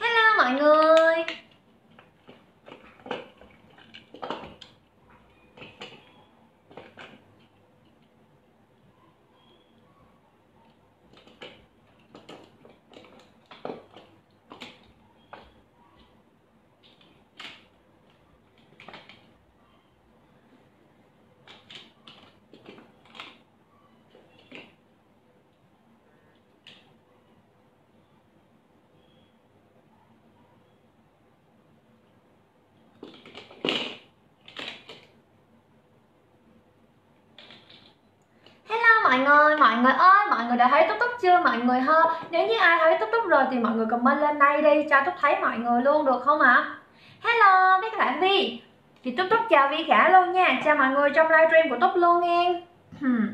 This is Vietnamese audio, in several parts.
hello mọi người. Mọi người ơi, mọi người đã thấy túc túc chưa? Mọi người ha nếu như ai thấy túc túc rồi thì mọi người comment lên đây đi, cho túc thấy mọi người luôn được không ạ? À? hello các bạn vi. Thì túc túc chào vi khả luôn nha. Chào mọi người trong livestream của túc luôn nghe hmm.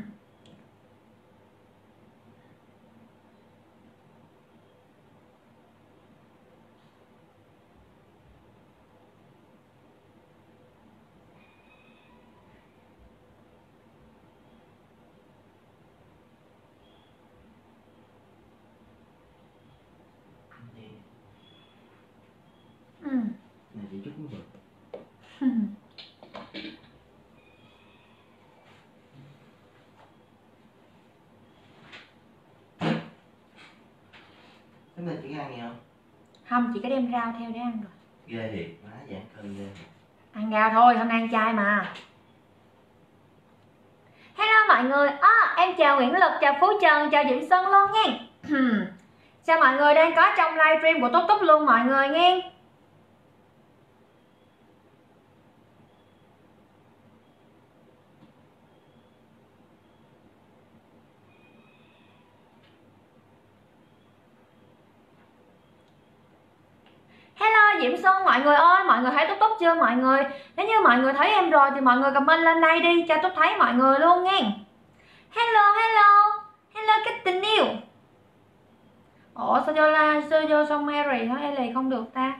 Thế mình chỉ ăn gì không? Không, chị có đem rau theo để ăn rồi. Ghê thiệt, má giảm cân ghê Ăn rau thôi, hôm nay ăn chay mà. Hello mọi người, à, em chào Nguyễn Lực, chào Phú Trần, chào Diễm Xuân luôn nha Chào mọi người đang có trong livestream của Túc Túc luôn mọi người nghe Hello Diễm Xuân mọi người ơi, mọi người thấy Túc Túc chưa mọi người? Nếu như mọi người thấy em rồi thì mọi người comment lên đây đi cho Túc thấy mọi người luôn nghe. Hello, hello. Hello cái tình yêu. Ủa sao vô la sao vô xong Mary thôi Ellie không được ta?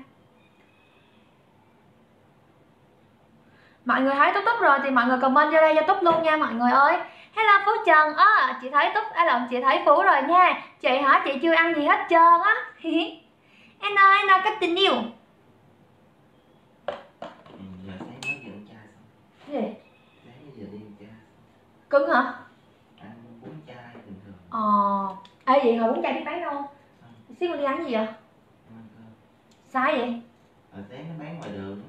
Mọi người thấy Túc Túc rồi thì mọi người comment vô đây cho Túc luôn nha mọi người ơi. Hello Phú Trần á, chị thấy Túc, à lộn chị thấy Phú rồi nha. Chị hả? Chị chưa ăn gì hết trơn á. em ơi em ơi cách tình yêu ừ, giờ sáng mới vừa ăn chay xong gì sáng mới vừa đi ăn chay cưng hả? Ăn bún chay bình thường. Ờ. Ê vậy hồi bún chay biết bán đâu? Sao? xíu đi ăn gì vậy? Sai vậy? Ở sáng nó bán ngoài đường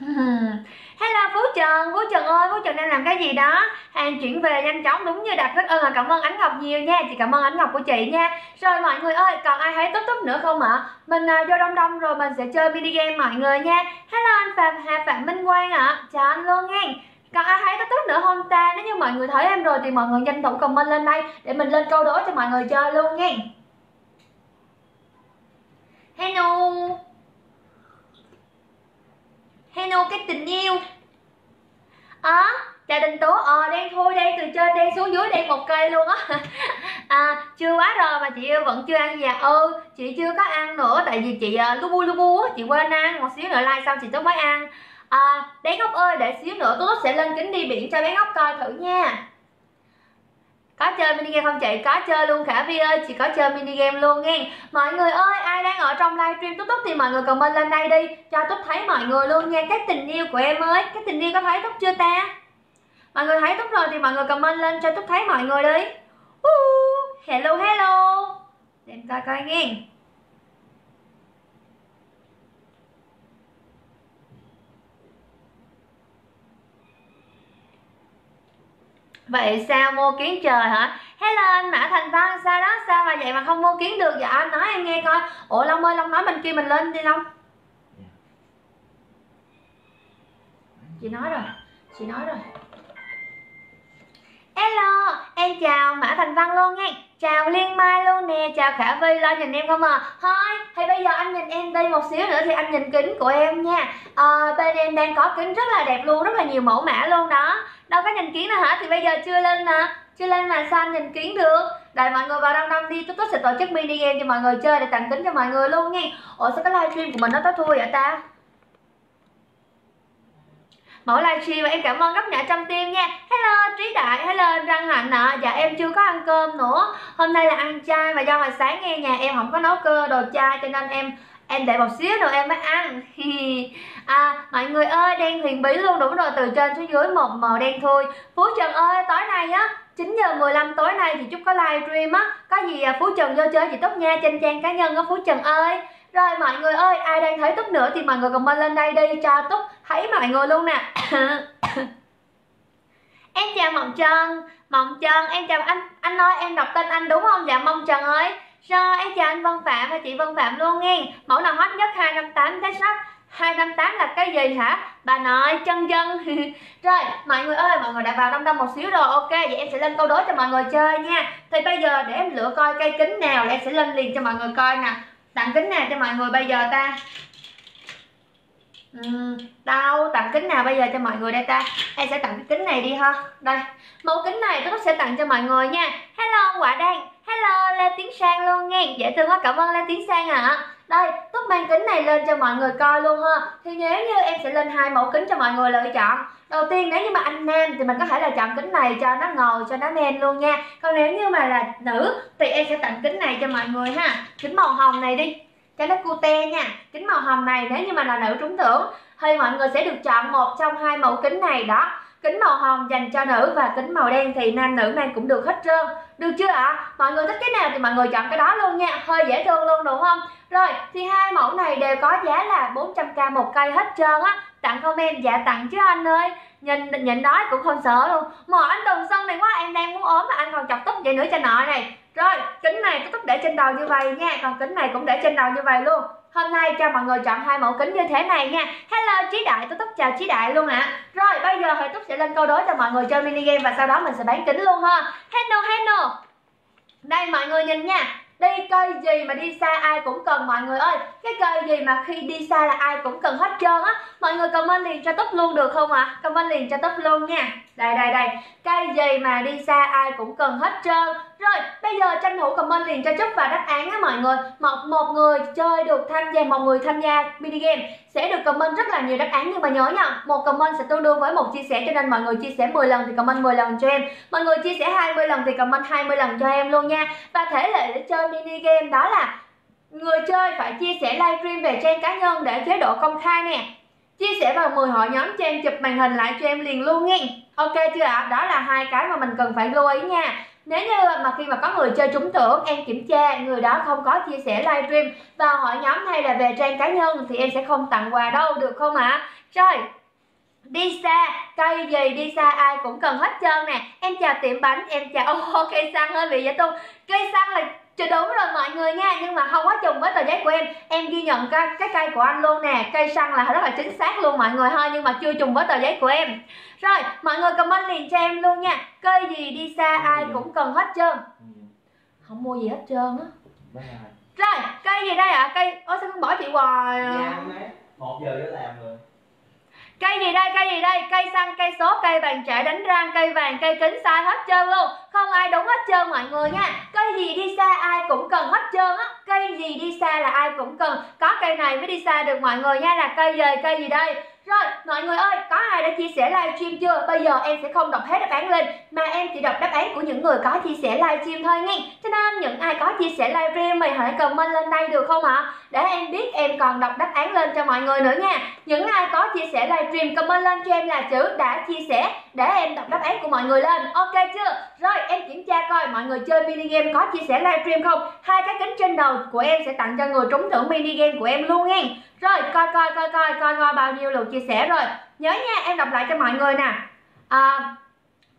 Hello Phú Trần, Phú Trần ơi, Phú Trần đang làm cái gì đó? Hàng chuyển về nhanh chóng đúng như đặt rất ơn cảm ơn Ánh Ngọc nhiều nha. Chị cảm ơn Ánh Ngọc của chị nha. Rồi mọi người ơi, còn ai thấy tốt tốt nữa không ạ? Mình uh, vô đông đông rồi mình sẽ chơi mini game mọi người nha. Hello anh Phạm, Hà Phạm Minh Quang ạ. À. Chào anh luôn nha còn ai thấy có tốt nữa không ta? Nếu như mọi người thấy em rồi thì mọi người tranh thủ comment lên đây Để mình lên câu đố cho mọi người chơi luôn nha. Hello. Hello cái tình yêu. Ờ, à, chào đình tú ờ đang thôi đây từ trên đây xuống dưới đây một cây luôn á. À chưa quá rồi mà chị vẫn chưa ăn gì à ừ chị chưa có ăn nữa tại vì chị uh, lu bu lu bu á chị quên ăn. Một xíu nữa like xong chị tốt mới ăn à bé ngốc ơi để xíu nữa tôi sẽ lên kính đi biển cho bé ngốc coi thử nha. Có chơi mini game không chị? Có chơi luôn khả vi ơi chị có chơi mini game luôn nghe. Mọi người ơi ai đang ở trong livestream túc túc thì mọi người comment lên đây đi cho túc thấy mọi người luôn nha. Cái tình yêu của em ơi cái tình yêu có thấy túc chưa ta? Mọi người thấy túc rồi thì mọi người comment lên cho túc thấy mọi người đi. Uh, hello hello. Để em coi coi nghe. Vậy sao mua kiến trời hả? Hello anh mã thành văn sao đó sao mà vậy mà không mua kiến được? Dạ anh nói em nghe coi. Ủa long ơi long nói bên kia mình lên đi long. Chị nói rồi chị nói rồi hello em chào mã thành văn luôn nha. Chào liên mai luôn nè chào khả vi lo nhìn em không à. Thôi thì bây giờ anh nhìn em đi một xíu nữa thì anh nhìn kính của em nha. À, bên em đang có kính rất là đẹp luôn rất là nhiều mẫu mã luôn đó. Đâu có nhìn kiến đâu hả? Thì bây giờ chưa lên mà. Chưa lên mà sao anh nhìn kiến được? Đợi mọi người vào đông đông đi tôi sẽ tổ chức mini game cho mọi người chơi để tặng kính cho mọi người luôn nha. Ủa sao cái livestream của mình nó tối thui vậy ta? Mẫu livestream và em cảm ơn gấp nhỏ trăm tim nha. Hello trí đại. Hello răng hạnh ạ à. dạ em chưa có ăn cơm nữa. Hôm nay là ăn chay mà do hồi sáng nghe nhà em không có nấu cơ đồ chay cho nên em em để một xíu rồi em mới ăn. À mọi người ơi đen huyền bí luôn đúng rồi từ trên xuống dưới một màu đen thôi. Phú trần ơi tối nay á 9 giờ 15 tối nay thì chúc có livestream á. Có gì à, phú trần vô chơi chị tốt nha trên trang cá nhân á phú trần ơi rồi, mọi người ơi, ai đang thấy túc nữa thì mọi người comment lên đây đi. Cho túc thấy mọi người luôn nè. Em chào mộng trần. Mộng trần, em chào anh anh ơi, em đọc tên anh đúng không? Dạ Mộng trần ơi. Rồi, em chào anh Vân Phạm và chị Vân Phạm luôn nghe. Mẫu nào hot nhất? 258 cái sách 258 là cái gì hả? Bà nội, chân chân. Rồi, mọi người ơi, mọi người đã vào đông đông một xíu rồi. Ok, vậy em sẽ lên câu đố cho mọi người chơi nha. Thì bây giờ để em lựa coi cây kính nào Em sẽ lên liền cho mọi người coi nè. Tặng kính nào cho mọi người bây giờ ta. Uhm, tao tặng kính nào bây giờ cho mọi người đây ta. Em sẽ tặng cái kính này đi ha. Đây mẫu kính này tôi sẽ tặng cho mọi người nha. Hello quả đen Hello Lê Tiến Sang luôn nha Dễ thương quá cảm ơn Lê Tiến Sang ạ. à. Đây Túc mang kính này lên cho mọi người coi luôn ha. Thì nếu như em sẽ lên hai mẫu kính cho mọi người lựa chọn. Đầu tiên, nếu như mà anh nam thì mình có thể là chọn kính này cho nó ngầu, cho nó men luôn nha. Còn nếu như mà là nữ thì em sẽ tặng kính này cho mọi người ha. Kính màu hồng này đi, cho nó cute nha. Kính màu hồng này, nếu như mà là nữ trúng thưởng thì mọi người sẽ được chọn một trong hai mẫu kính này đó kính màu hồng dành cho nữ và kính màu đen thì nam nữ mang cũng được hết trơn. Được chưa ạ? À? mọi người thích cái nào thì mọi người chọn cái đó luôn nha. Hơi dễ thương luôn, đúng không? Rồi, thì hai mẫu này đều có giá là 400k một cây hết trơn á. Tặng không em dạ tặng chứ anh ơi. Nhìn nhìn nói cũng không sợ luôn. Mà anh đồng sân này quá, em đang muốn ốm mà anh còn chọc tóc vậy nữa cho nọ này. Rồi, kính này cứ tóc để trên đầu như vậy nha. Còn kính này cũng để trên đầu như vậy luôn. Hôm nay cho mọi người chọn hai mẫu kính như thế này nha. Hello Trí Đại, tôi Túc chào Trí Đại luôn ạ. À. Rồi bây giờ thì Túc sẽ lên câu đố cho mọi người chơi mini game và sau đó mình sẽ bán kính luôn ha. Hello hello. Đây mọi người nhìn nha. Đi cây gì mà đi xa ai cũng cần mọi người ơi. Cái cây gì mà khi đi xa là ai cũng cần hết trơn á. Mọi người comment liền cho Túc luôn được không ạ? À? Comment liền cho Túc luôn nha. Đây đây đây. Cây gì mà đi xa ai cũng cần hết trơn rồi, bây giờ tranh thủ comment liền cho Trúc và đáp án á mọi người. Một, một người chơi được tham gia, một người tham gia mini game sẽ được comment rất là nhiều đáp án Nhưng mà nhớ nha, một comment sẽ tương đương với một chia sẻ Cho nên mọi người chia sẻ 10 lần thì comment 10 lần cho em. Mọi người chia sẻ 20 lần thì comment 20 lần cho em luôn nha. Và thể lệ để chơi mini game đó là Người chơi phải chia sẻ livestream về trang cá nhân để chế độ công khai nè. Chia sẻ vào 10 hội nhóm cho em chụp màn hình lại cho em liền luôn nghe. Ok chưa ạ? À? Đó là hai cái mà mình cần phải lưu ý nha nếu như mà khi mà có người chơi trúng thưởng em kiểm tra người đó không có chia sẻ livestream vào hội nhóm hay là về trang cá nhân thì em sẽ không tặng quà đâu được không ạ? À? Rồi đi xa cây gì đi xa ai cũng cần hết trơn nè em chào tiệm bánh em chào ô cây xăng hơi bị vậy tu cây xăng là chưa đúng rồi mọi người nha Nhưng mà không có trùng với tờ giấy của em Em ghi nhận cái, cái cây của anh luôn nè Cây xăng là rất là chính xác luôn mọi người thôi Nhưng mà chưa trùng với tờ giấy của em rồi mọi người comment liền cho em luôn nha. Cây gì đi xa ai cũng cần hết trơn. Không mua gì hết trơn á. Rồi cây gì đây ạ? À? Cây Ôi sao không bỏ chị hoài à? Dạ, một giờ để làm rồi. Cây gì đây, cây gì đây? Cây xăng, cây số, cây bàn chải đánh răng, cây vàng, cây kính sai hết trơn luôn. Không ai đúng hết trơn mọi người nha. Cây gì đi xa ai cũng cần hết trơn á. Cây gì đi xa là ai cũng cần. Có cây này mới đi xa được mọi người nha. Là cây gì, cây gì đây rồi, mọi người ơi, có ai đã chia sẻ livestream chưa? Bây giờ em sẽ không đọc hết đáp án lên Mà em chỉ đọc đáp án của những người có chia sẻ livestream thôi nghe Cho nên những ai có chia sẻ livestream mày hãy comment lên đây được không ạ? Để em biết em còn đọc đáp án lên cho mọi người nữa nha Những ai có chia sẻ livestream comment lên cho em là chữ đã chia sẻ Để em đọc đáp án của mọi người lên Ok chưa? Rồi, em kiểm tra coi mọi người chơi mini game có chia sẻ livestream không? Hai cái kính trên đầu của em sẽ tặng cho người trúng thưởng mini game của em luôn nha rồi coi coi coi coi coi coi bao nhiêu lượt chia sẻ rồi nhớ nha em đọc lại cho mọi người nè à,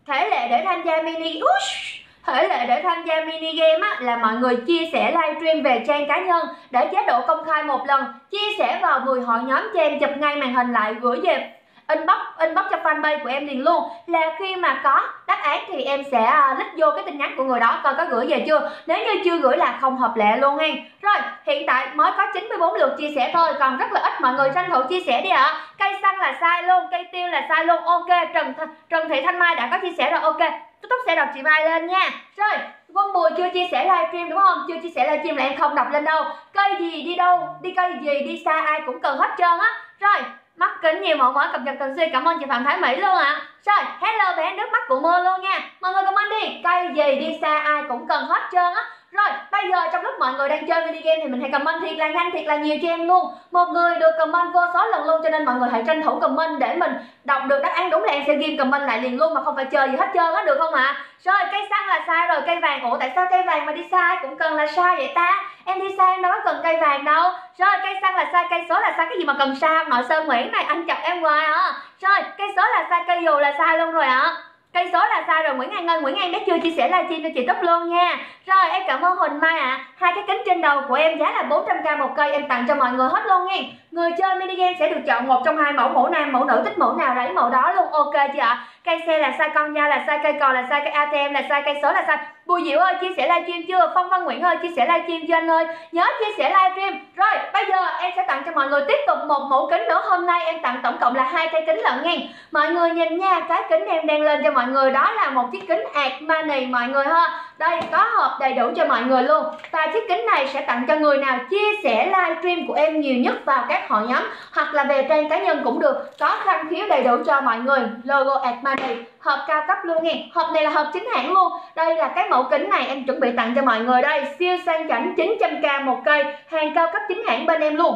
thể lệ để tham gia mini Ush! Thể lệ để tham gia mini game á, là mọi người chia sẻ livestream về trang cá nhân để chế độ công khai một lần. Chia sẻ vào 10 hội nhóm cho em chụp ngay màn hình lại gửi về inbox inbox cho fanpage của em liền luôn. Là khi mà có đáp án thì em sẽ à, lít vô cái tin nhắn của người đó coi có gửi về chưa. Nếu như chưa gửi là không hợp lệ luôn hen. Rồi hiện tại mới có 94 lượt chia sẻ thôi còn rất là ít mọi người tranh thủ chia sẻ đi ạ. À. cây xăng là sai luôn cây tiêu là sai luôn. Ok trần trần thị thanh mai đã có chia sẻ rồi. Ok tôi túc sẽ đọc chị mai lên nha. Rồi Vân Bùi chưa chia sẻ livestream đúng không? Chưa chia sẻ livestream là em không đọc lên đâu. Cây gì đi đâu, đi cây gì đi xa ai cũng cần hết trơn á. Rồi, mắt kính nhiều mẫu mới cập nhật thường xuyên cảm ơn chị phạm thái mỹ luôn ạ. À. rồi, hello bé, nước mắt của mưa luôn nha. Mọi người comment đi. Cây gì đi xa, ai cũng cần hết trơn á rồi, bây giờ trong lúc mọi người đang chơi video game thì mình hãy comment thiệt là nhanh, thiệt là nhiều cho em luôn. Một người được comment vô số lần luôn cho nên mọi người hãy tranh thủ comment để mình đọc được đáp án đúng là em sẽ ghi comment lại liền luôn mà không phải chờ gì hết trơn á được không ạ? À? Rồi, cây xăng là sai rồi, cây vàng, ủa tại sao cây vàng mà đi sai? Cũng cần là sai vậy ta? Em đi sai em đâu có cần cây vàng đâu. Rồi, cây xăng là sai, cây số là sai, cái gì mà cần sai Nội Sơn Nguyễn này anh chọc em hoài à. Rồi, cây số là sai, cây dù là sai luôn rồi ạ. à cây số là sai rồi Nguyễn An ơi, Nguyễn An đã chưa chia sẻ livestream cho chị tóc luôn nha. Rồi em cảm ơn Huỳnh Mai ạ. À. hai cái kính trên đầu của em giá là 400k một cây em tặng cho mọi người hết luôn nha. Người chơi mini game sẽ được chọn một trong hai mẫu mẫu nam mẫu nữ thích mẫu nào lấy mẫu đó luôn. Ok chưa ạ. Cây xe là sai con dao là sai cây cò là sai cây atm là sai cây số là sai bùi diệu ơi, chia sẻ livestream chưa? Phong văn nguyễn ơi, chia sẻ livestream cho anh ơi. Nhớ chia sẻ livestream. Rồi, bây giờ em sẽ tặng cho mọi người tiếp tục một mẫu kính nữa. Hôm nay em tặng tổng cộng là hai cây kính lận nha mọi người nhìn nha, cái kính em đang lên cho mọi người, đó là một chiếc kính Armani mọi người ha. Đây, có hộp đầy đủ cho mọi người luôn. Và chiếc kính này sẽ tặng cho người nào chia sẻ livestream của em nhiều nhất vào các hội nhóm, Hoặc là về trang cá nhân cũng được. Có khăn phiếu đầy đủ cho mọi người. Logo Armani Hộp cao cấp luôn nha Hộp này là hộp chính hãng luôn. Đây là cái mẫu kính này em chuẩn bị tặng cho mọi người đây. Siêu sang chảnh 900k một cây. Hàng cao cấp chính hãng bên em luôn.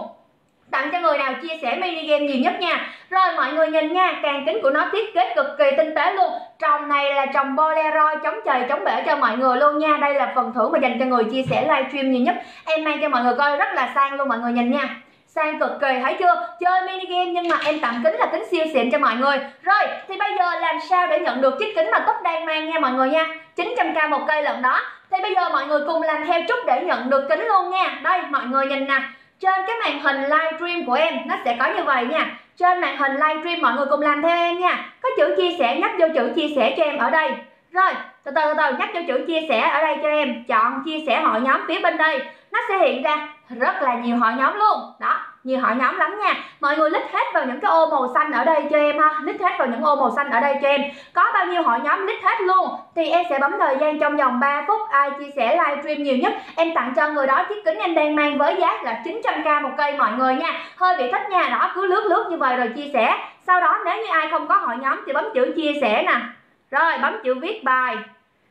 Tặng cho người nào chia sẻ mini game nhiều nhất nha. Rồi mọi người nhìn nha, càng kính của nó thiết kế cực kỳ tinh tế luôn. Trồng này là trồng bolero chống trời, chống bể cho mọi người luôn nha. Đây là phần thưởng mà dành cho người chia sẻ livestream nhiều nhất. Em mang cho mọi người coi, rất là sang luôn mọi người nhìn nha sang cực kỳ, thấy chưa? Chơi mini game nhưng mà em tặng kính là kính siêu xịn cho mọi người. Rồi, thì bây giờ làm sao để nhận được chiếc kính mà tốt đang mang nha mọi người nha? 900k một cây lần đó. Thì bây giờ mọi người cùng làm theo chút để nhận được kính luôn nha. Đây, mọi người nhìn nè. Trên cái màn hình livestream của em, nó sẽ có như vậy nha. Trên màn hình livestream mọi người cùng làm theo em nha. Có chữ chia sẻ, nhắc vô chữ chia sẻ cho em ở đây. Rồi, từ từ từ từ, nhắc vô chữ chia sẻ ở đây cho em. Chọn chia sẻ hội nhóm phía bên đây. Nó sẽ hiện ra rất là nhiều hội nhóm luôn. Đó nhiều hội nhóm lắm nha. Mọi người lít hết vào những cái ô màu xanh ở đây cho em ha. Lít hết vào những ô màu xanh ở đây cho em. Có bao nhiêu hội nhóm lít hết luôn, thì em sẽ bấm thời gian trong vòng 3 phút. Ai chia sẻ livestream nhiều nhất, em tặng cho người đó chiếc kính em đang mang với giá là 900k một cây mọi người nha. Hơi bị thích nha đó cứ lướt lướt như vậy rồi chia sẻ. Sau đó nếu như ai không có hội nhóm thì bấm chữ chia sẻ nè. Rồi, bấm chữ viết bài.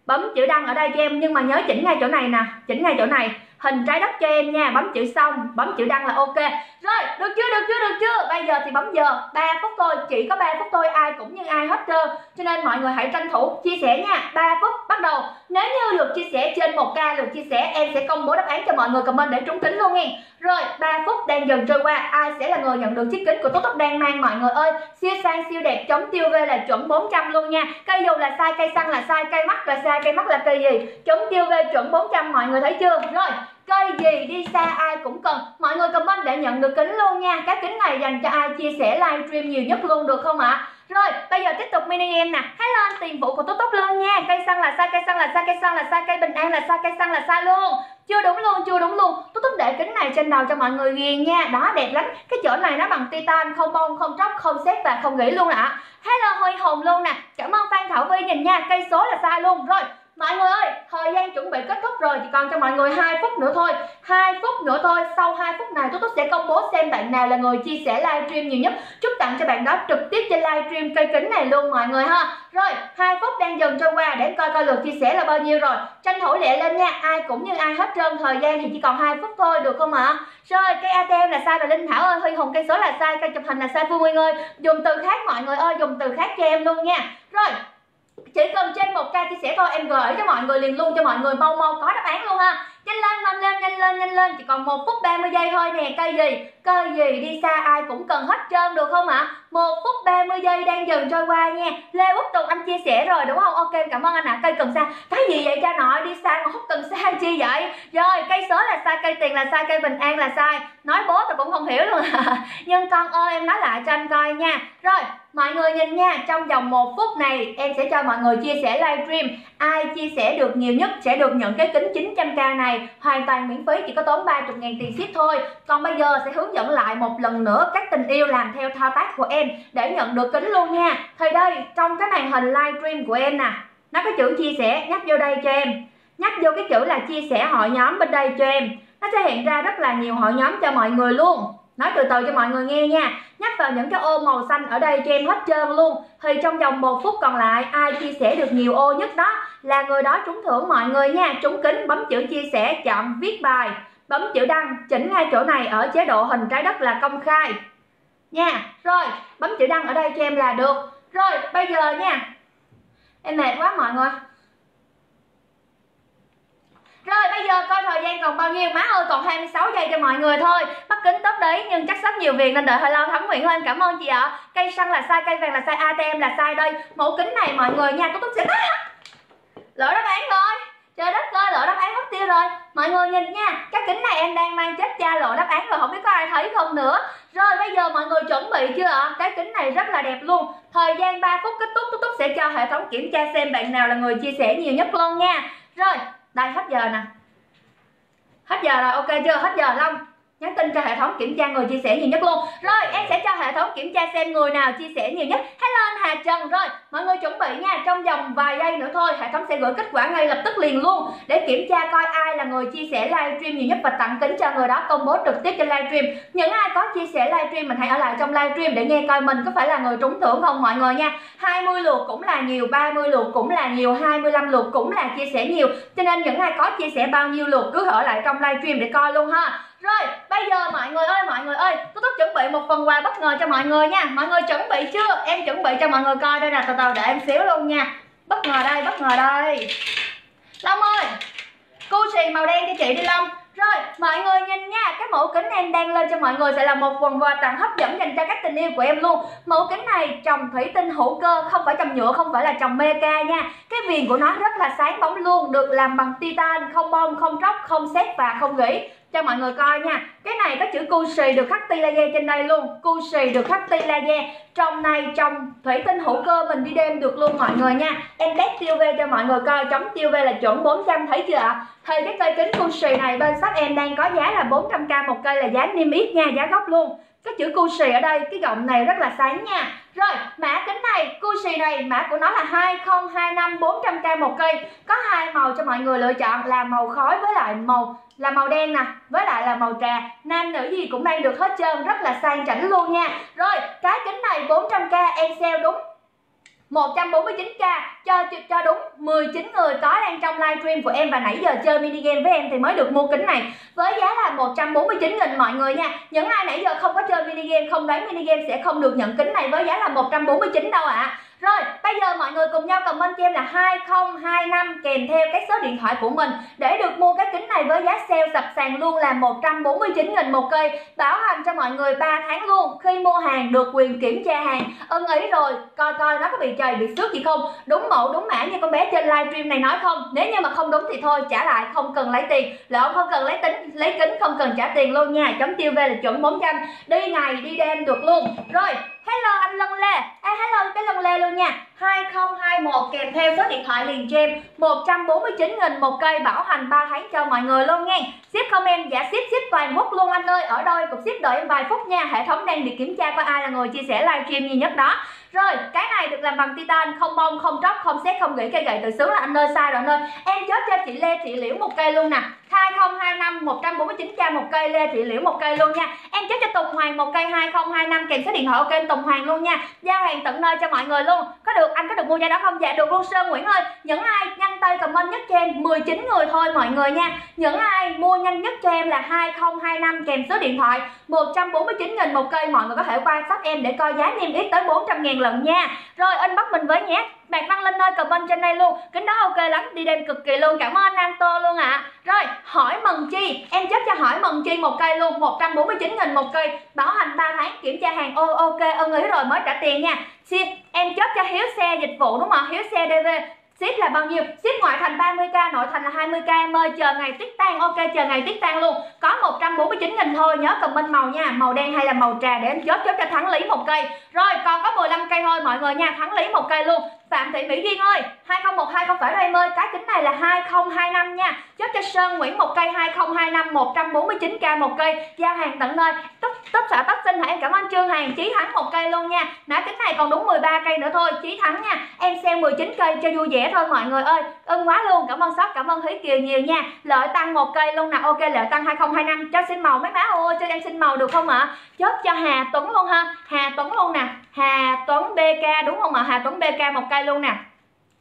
Bấm chữ đăng ở đây cho em, nhưng mà nhớ chỉnh ngay chỗ này nè, chỉnh ngay chỗ này hình trái đất cho em nha, bấm chữ xong, bấm chữ đăng là ok. Rồi, được chưa được chưa được chưa? Bây giờ thì bấm giờ. 3 phút thôi, chỉ có 3 phút thôi, ai cũng như ai hết trơn. Cho nên mọi người hãy tranh thủ chia sẻ nha. 3 phút, bắt đầu. Nếu như lượt chia sẻ trên 1k lượt chia sẻ, em sẽ công bố đáp án cho mọi người comment để trúng kính luôn nha. Rồi 3 phút đang dần trôi qua, ai sẽ là người nhận được chiếc kính của tốt tốt đang mang, mọi người ơi? Siêu sang, siêu đẹp, chống tiêu v là chuẩn 400 luôn nha. Cây dù là sai, cây xăng là sai, cây mắt là sai, cây mắt là cây gì? Chống tiêu v chuẩn 400 mọi người thấy chưa? Rồi cây gì đi xa, ai cũng cần. Mọi người comment để nhận được kính luôn nha. Cái kính này dành cho ai chia sẻ livestream nhiều nhất luôn được không ạ? Rồi, bây giờ tiếp tục mini em nè. Hãy lên tiền vụ của tốt tốt luôn nha. Cây xăng là xa cây xăng là xa cây xăng là xa cây bình an là xa cây xăng là xa luôn. Chưa đúng luôn, chưa đúng luôn. Tôi tốt để kính này trên đầu cho mọi người ghiền nha. Đó, đẹp lắm. Cái chỗ này nó bằng titan, không bông, không tróc, không xét và không gỉ luôn ạ. Hello hơi hồn luôn nè. Cảm ơn phan thảo vi nhìn nha. Cây số là sai luôn. Rồi Mọi người ơi, thời gian chuẩn bị kết thúc rồi Chỉ còn cho mọi người 2 phút nữa thôi. 2 phút nữa thôi Sau 2 phút này tôi sẽ công bố xem bạn nào là người chia sẻ livestream nhiều nhất. Chúc tặng cho bạn đó trực tiếp trên livestream cây kính này luôn mọi người ha. Rồi, 2 phút đang dần trôi qua Để coi coi lượt chia sẻ là bao nhiêu rồi. Tranh thủ lẹ lên nha Ai cũng như ai hết trơn Thời gian thì chỉ còn 2 phút thôi được không ạ? Rồi, cây ATM là sai rồi Linh Thảo ơi Huy Hùng cây số là sai Cây chụp hình là sai Phương Nguyên ơi Dùng từ khác mọi người ơi Dùng từ khác cho em luôn nha. Rồi chỉ cần trên một ca chia sẻ thôi, em gửi cho mọi người, liền luôn cho mọi người mau mau có đáp án luôn ha nhanh lên nhanh lên nhanh lên nhanh lên. Chỉ còn một phút 30 giây thôi nè. Cây gì? Cây gì? Đi xa ai cũng cần hết trơn được không ạ? Một phút 30 giây đang dần trôi qua nha. Lê quốc tùng anh chia sẻ rồi đúng không? Ok cảm ơn anh ạ. À. cây cần xa cái gì vậy cha nội? Đi xa mà hút cần xa chi vậy? Rồi cây số là sai cây tiền là sai cây bình an là sai. Nói bố tôi cũng không hiểu luôn à. nhưng con ơi em nói lại cho anh coi nha. Rồi Mọi người nhìn nha, trong vòng một phút này em sẽ cho mọi người chia sẻ livestream. Ai chia sẻ được nhiều nhất sẽ được nhận cái kính 900k này. Hoàn toàn miễn phí, chỉ có tốn 30 ngàn tiền ship thôi. Còn bây giờ sẽ hướng dẫn lại một lần nữa các tình yêu làm theo thao tác của em Để nhận được kính luôn nha. Thì đây, trong cái màn hình livestream của em nè Nó có chữ chia sẻ, nhấp vô đây cho em. Nhấp vô cái chữ là chia sẻ hội nhóm bên đây cho em. Nó sẽ hiện ra rất là nhiều hội nhóm cho mọi người luôn nói từ từ cho mọi người nghe nha. Nhắc vào những cái ô màu xanh ở đây cho em hết trơn luôn. Thì trong vòng một phút còn lại, ai chia sẻ được nhiều ô nhất đó? Là người đó trúng thưởng mọi người nha. Trúng kính, bấm chữ chia sẻ, chọn viết bài. Bấm chữ đăng, chỉnh ngay chỗ này ở chế độ hình trái đất là công khai. Nha, rồi, bấm chữ đăng ở đây cho em là được. Rồi, bây giờ nha. Em mệt quá mọi người rồi bây giờ coi thời gian còn bao nhiêu? Má ơi còn 26 giây cho mọi người thôi. Mắt kính tốt đấy nhưng chắc sắp nhiều việc nên đợi hơi lâu Thấm Nguyễn hơn. Cảm ơn chị ạ. Cây xăng là sai, cây vàng là sai, ATM là sai đây. Mẫu kính này mọi người nha Túc Túc sẽ Lỡ đáp án rồi. Trời đất ơi lỡ đáp án mất tiêu rồi. Mọi người nhìn nha Cái kính này em đang mang chết cha lộ đáp án rồi Không biết có ai thấy không nữa. Rồi bây giờ mọi người chuẩn bị chưa ạ? Cái kính này rất là đẹp luôn. Thời gian 3 phút kết thúc Túc Túc sẽ cho hệ thống kiểm tra xem bạn nào là người chia sẻ nhiều nhất luôn nha. Rồi đây hết giờ nè hết giờ rồi ok chưa hết giờ không? Nhắn tin cho hệ thống kiểm tra người chia sẻ nhiều nhất luôn. Rồi, em sẽ cho hệ thống kiểm tra xem người nào chia sẻ nhiều nhất. Hello, anh hà trần. Rồi, mọi người chuẩn bị nha. Trong vòng vài giây nữa thôi, hệ thống sẽ gửi kết quả ngay lập tức liền luôn. Để kiểm tra coi ai là người chia sẻ livestream nhiều nhất và tặng kính cho người đó công bố trực tiếp trên livestream những ai có chia sẻ livestream mình hãy ở lại trong livestream để nghe coi mình có phải là người trúng thưởng không mọi người nha. 20 lượt cũng là nhiều 30 lượt cũng là nhiều 25 lượt cũng là chia sẻ nhiều. Cho nên những ai có chia sẻ bao nhiêu lượt cứ ở lại trong livestream để coi luôn ha rồi bây giờ mọi người ơi mọi người ơi tôi tốt chuẩn bị một phần quà bất ngờ cho mọi người nha. Mọi người chuẩn bị chưa? Em chuẩn bị cho mọi người coi đây nè từ từ để em xíu luôn nha. Bất ngờ đây bất ngờ đây. Long ơi cu xì màu đen cho chị đi long. Rồi, mọi người nhìn nha, cái mẫu kính em đang lên cho mọi người sẽ là một phần quà tặng hấp dẫn dành cho các tình yêu của em luôn. Mẫu kính này trồng thủy tinh hữu cơ, không phải trồng nhựa, không phải là trồng meca nha. Cái viền của nó rất là sáng bóng luôn, được làm bằng titan, không bong, không tróc, không xét và không gỉ cho mọi người coi nha. Cái này có chữ Cushi được khắc ti laser trên đây luôn. Cushi được khắc ti laser trong này, trong thủy tinh hữu cơ mình đi đêm được luôn mọi người nha. Em test tiêu v cho mọi người coi. Chống tiêu v là chuẩn 400 thấy chưa ạ? Thì cái cây kính Cushi này bên shop em đang có giá là 400k một cây là giá niêm yết nha, giá gốc luôn cái chữ Cushi ở đây, cái gọng này rất là sáng nha. Rồi, mã kính này Cushi này, mã của nó là 2025 400k một cây. Có hai màu cho mọi người lựa chọn, là màu khói với lại màu, là màu đen nè, với lại là màu trà. Nam nữ gì cũng đang được hết trơn, rất là sang chảnh luôn nha. Rồi, cái kính này 400k em sale đúng 149k cho cho đúng 19 người có đang trong livestream của em và nãy giờ chơi mini game với em thì mới được mua kính này. Với giá là 149 nghìn mọi người nha. Những ai nãy giờ không có chơi mini game, không đánh mini game sẽ không được nhận kính này với giá là 149 đâu ạ. à. Rồi, bây giờ mọi người cùng nhau comment cho em là 2025 kèm theo cái số điện thoại của mình để được mua cái kính này với giá sale sập sàn luôn là 149 000 một cây. Bảo hành cho mọi người 3 tháng luôn. Khi mua hàng được quyền kiểm tra hàng. Ưng ý rồi, coi coi nó có bị chày bị xước gì không. Đúng mẫu đúng mã như con bé trên livestream này nói không. Nếu như mà không đúng thì thôi trả lại không cần lấy tiền. Lỡ không cần lấy tính lấy kính không cần trả tiền luôn nha. Chấm tiêu về là chuẩn 400. Đi ngày đi đêm được luôn. Rồi, hello anh Lân Lê. À, hello cái Lân Lê luôn nha. 2021 kèm theo số điện thoại liền cho em. 149 nghìn một cây bảo hành 3 tháng cho mọi người luôn nha. Ship không em? Dạ ship ship toàn quốc luôn anh ơi. Ở đâu cũng ship đợi em vài phút nha. Hệ thống đang đi kiểm tra coi ai là người chia sẻ livestream nhiều nhất đó. Rồi cái này được làm bằng titan. Không bông không tróc không xét không gỉ cây gậy tự xứ là anh ơi sai rồi anh ơi. Em chốt cho chị Lê chị Liễu một cây luôn nè. 2025 149k một cây Lê Thị Liễu, một cây luôn nha. Em chốt cho Tùng Hoàng một cây 2025 kèm số điện thoại ok Tùng Hoàng luôn nha. Giao hàng tận nơi cho mọi người luôn. Có được, anh có được mua giá đó không? Dạ được luôn, Sơn Nguyễn ơi. Những ai nhanh tay comment nhất cho em 19 người thôi mọi người nha. Những ai mua nhanh nhất cho em là 2025 kèm số điện thoại 149 nghìn một cây. Mọi người có thể quan sát em để coi giá niêm yết tới 400 ngàn lần nha. Rồi, inbox mình với nhé. Bạc Văn Linh ơi comment trên đây luôn. Kính đó ok lắm, đi đêm cực kỳ luôn. Cảm ơn Nam Tô luôn ạ. À. Rồi, hỏi mần chi. Em chấp cho hỏi mần chi một cây luôn 149 nghìn một cây. Bảo hành 3 tháng, kiểm tra hàng, ô, ok Ưng ý rồi, mới trả tiền nha. Xin, em chấp cho Hiếu xe dịch vụ đúng không Hiếu xe DV ship là bao nhiêu? Ship ngoại thành 30k nội thành là 20k em ơi, chờ ngày tiết tan, ok, chờ ngày tiết tan luôn. Có 149 nghìn thôi, nhớ comment màu nha. Màu đen hay là màu trà để em chốt chốt cho thắng lý một cây. Rồi, còn có 15 cây thôi, mọi người nha, thắng lý một cây luôn. Phạm Thị Mỹ Duyên ơi 2012 không phải đâu em ơi, cái kính này là 2025 nha. Chốt cho Sơn Nguyễn một cây 2025 149k một cây. Giao hàng tận nơi. Tất xạ tất xin hả? Em cảm ơn trương hàng chí thắng một cây luôn nha. Nãy kính này còn đúng 13 cây nữa thôi. Chí thắng nha, em xem 19 cây cho vui vẻ thôi mọi người ơi. Ưng quá luôn, cảm ơn sóc, cảm ơn thúy kiều nhiều nha. Lợi tăng một cây luôn nè. Ok, lợi tăng 2025 cho xin màu mấy má ơi, cho em xin màu được không ạ? Chốt cho hà tuấn luôn ha. Hà tuấn luôn nè hà tuấn bk đúng không ạ? Hà tuấn bk một cây luôn nè.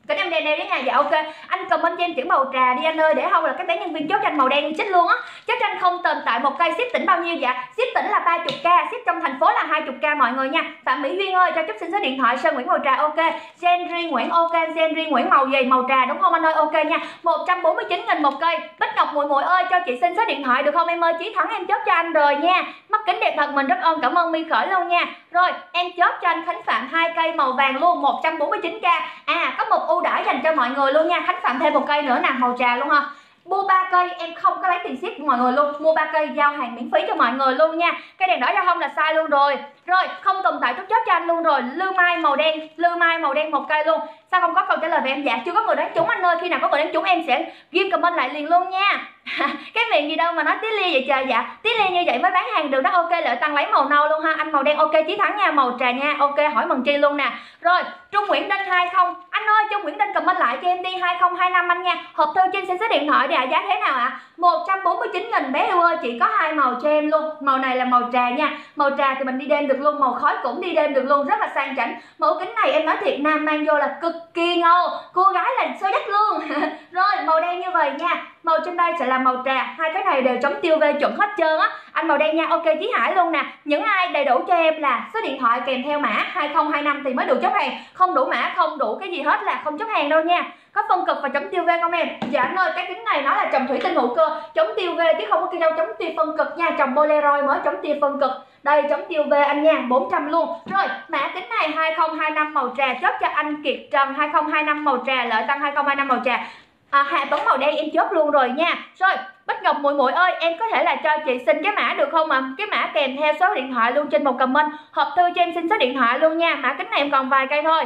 Cái em đen đeo đấy nha. Dạ ok. Anh comment cho em chữ màu trà đi anh ơi, để không là các bé nhân viên chốt tranh màu đen chết luôn á. Chốt tranh không tồn tại một cây ship tỉnh bao nhiêu? Dạ ship tỉnh là 30k ship trong thành phố là 20k mọi người nha. Phạm mỹ duyên ơi, cho chút xin số điện thoại, sơn nguyễn màu trà, ok. Genry nguyễn, ok. Genry nguyễn màu gì? Màu trà, đúng không anh ơi? Ok nha. 149 nghìn một cây. Bích ngọc muội muội ơi, cho chị xin số điện thoại, được không? Em ơi, chí thắng em chốt cho anh rồi nha. Mắt kính đẹp thật, mình rất ơn. Cảm ơn mi khởi luôn nha rồi, em chốt cho anh khánh phạm hai cây màu vàng luôn 149k à có một ưu đãi dành cho mọi người luôn nha. Khánh phạm thêm một cây nữa nè, màu trà luôn ha. Mua ba cây, em không có lấy tiền ship của mọi người luôn. Mua ba cây, giao hàng miễn phí cho mọi người luôn nha. Cái đèn đỏ giao thông là sai luôn rồi rồi, không tồn tại chốt chốt cho anh luôn rồi. Lưu mai màu đen, lưu mai màu đen một cây luôn. Sao không có câu trả lời về em dạ chưa có người đánh trúng anh ơi. Khi nào có người đánh trúng em sẽ ghi comment lại liền luôn nha. Cái miệng gì đâu mà nói tí lia vậy trời dạ. Tí lia như vậy mới bán hàng được đó. Ok, lợi tăng lấy màu nâu luôn ha. Anh màu đen, ok, chí thắng nha. Màu trà nha. Ok, hỏi mừng chi luôn nè. Rồi, trung nguyễn đinh hai không. Anh ơi, trung nguyễn đinh comment lại cho em đi. Hai không hai năm anh nha. Hộp thư trên xin số điện thoại để giá thế nào ạ? À? 149 nghìn bé yêu ơi. Chỉ có hai màu cho em luôn. Màu này là màu trà nha. Màu trà thì mình đi đêm được luôn, màu khói cũng đi đêm được luôn, rất là sang chảnh. Mẫu kính này em nói thiệt, nam mang vô là cực kỳ ngầu, cô gái là số nhất luôn. Rồi, màu đen như vậy nha. Màu trên đây sẽ là màu trà, hai cái này đều chống tiêu v chuẩn hết trơn á. Anh màu đen nha, ok chí hải luôn nè. Những ai đầy đủ cho em là số điện thoại kèm theo mã 2025 thì mới được chốt hàng. Không đủ mã, không đủ cái gì hết là không chốt hàng đâu nha. Có phân cực và chống tiêu v không em? Dạ anh ơi, cái kính này nó là trồng thủy tinh hữu cơ, chống tiêu v chứ không có kia đâu chống tiêu phân cực nha. Trồng Bolero mới chống tiêu phân cực đây chống tiêu v anh nha 400 luôn. Rồi mã kính này 2025 màu trà chốt cho anh Kiệt Trần 2025 màu trà lợi tăng 2025 màu trà. À, hạ tống màu đen em chốt luôn rồi nha. Rồi Bích Ngọc muội muội ơi em có thể là cho chị xin cái mã được không ạ? À? cái mã kèm theo số điện thoại luôn trên một comment. Hộp thư cho em xin số điện thoại luôn nha. Mã kính này em còn vài cây thôi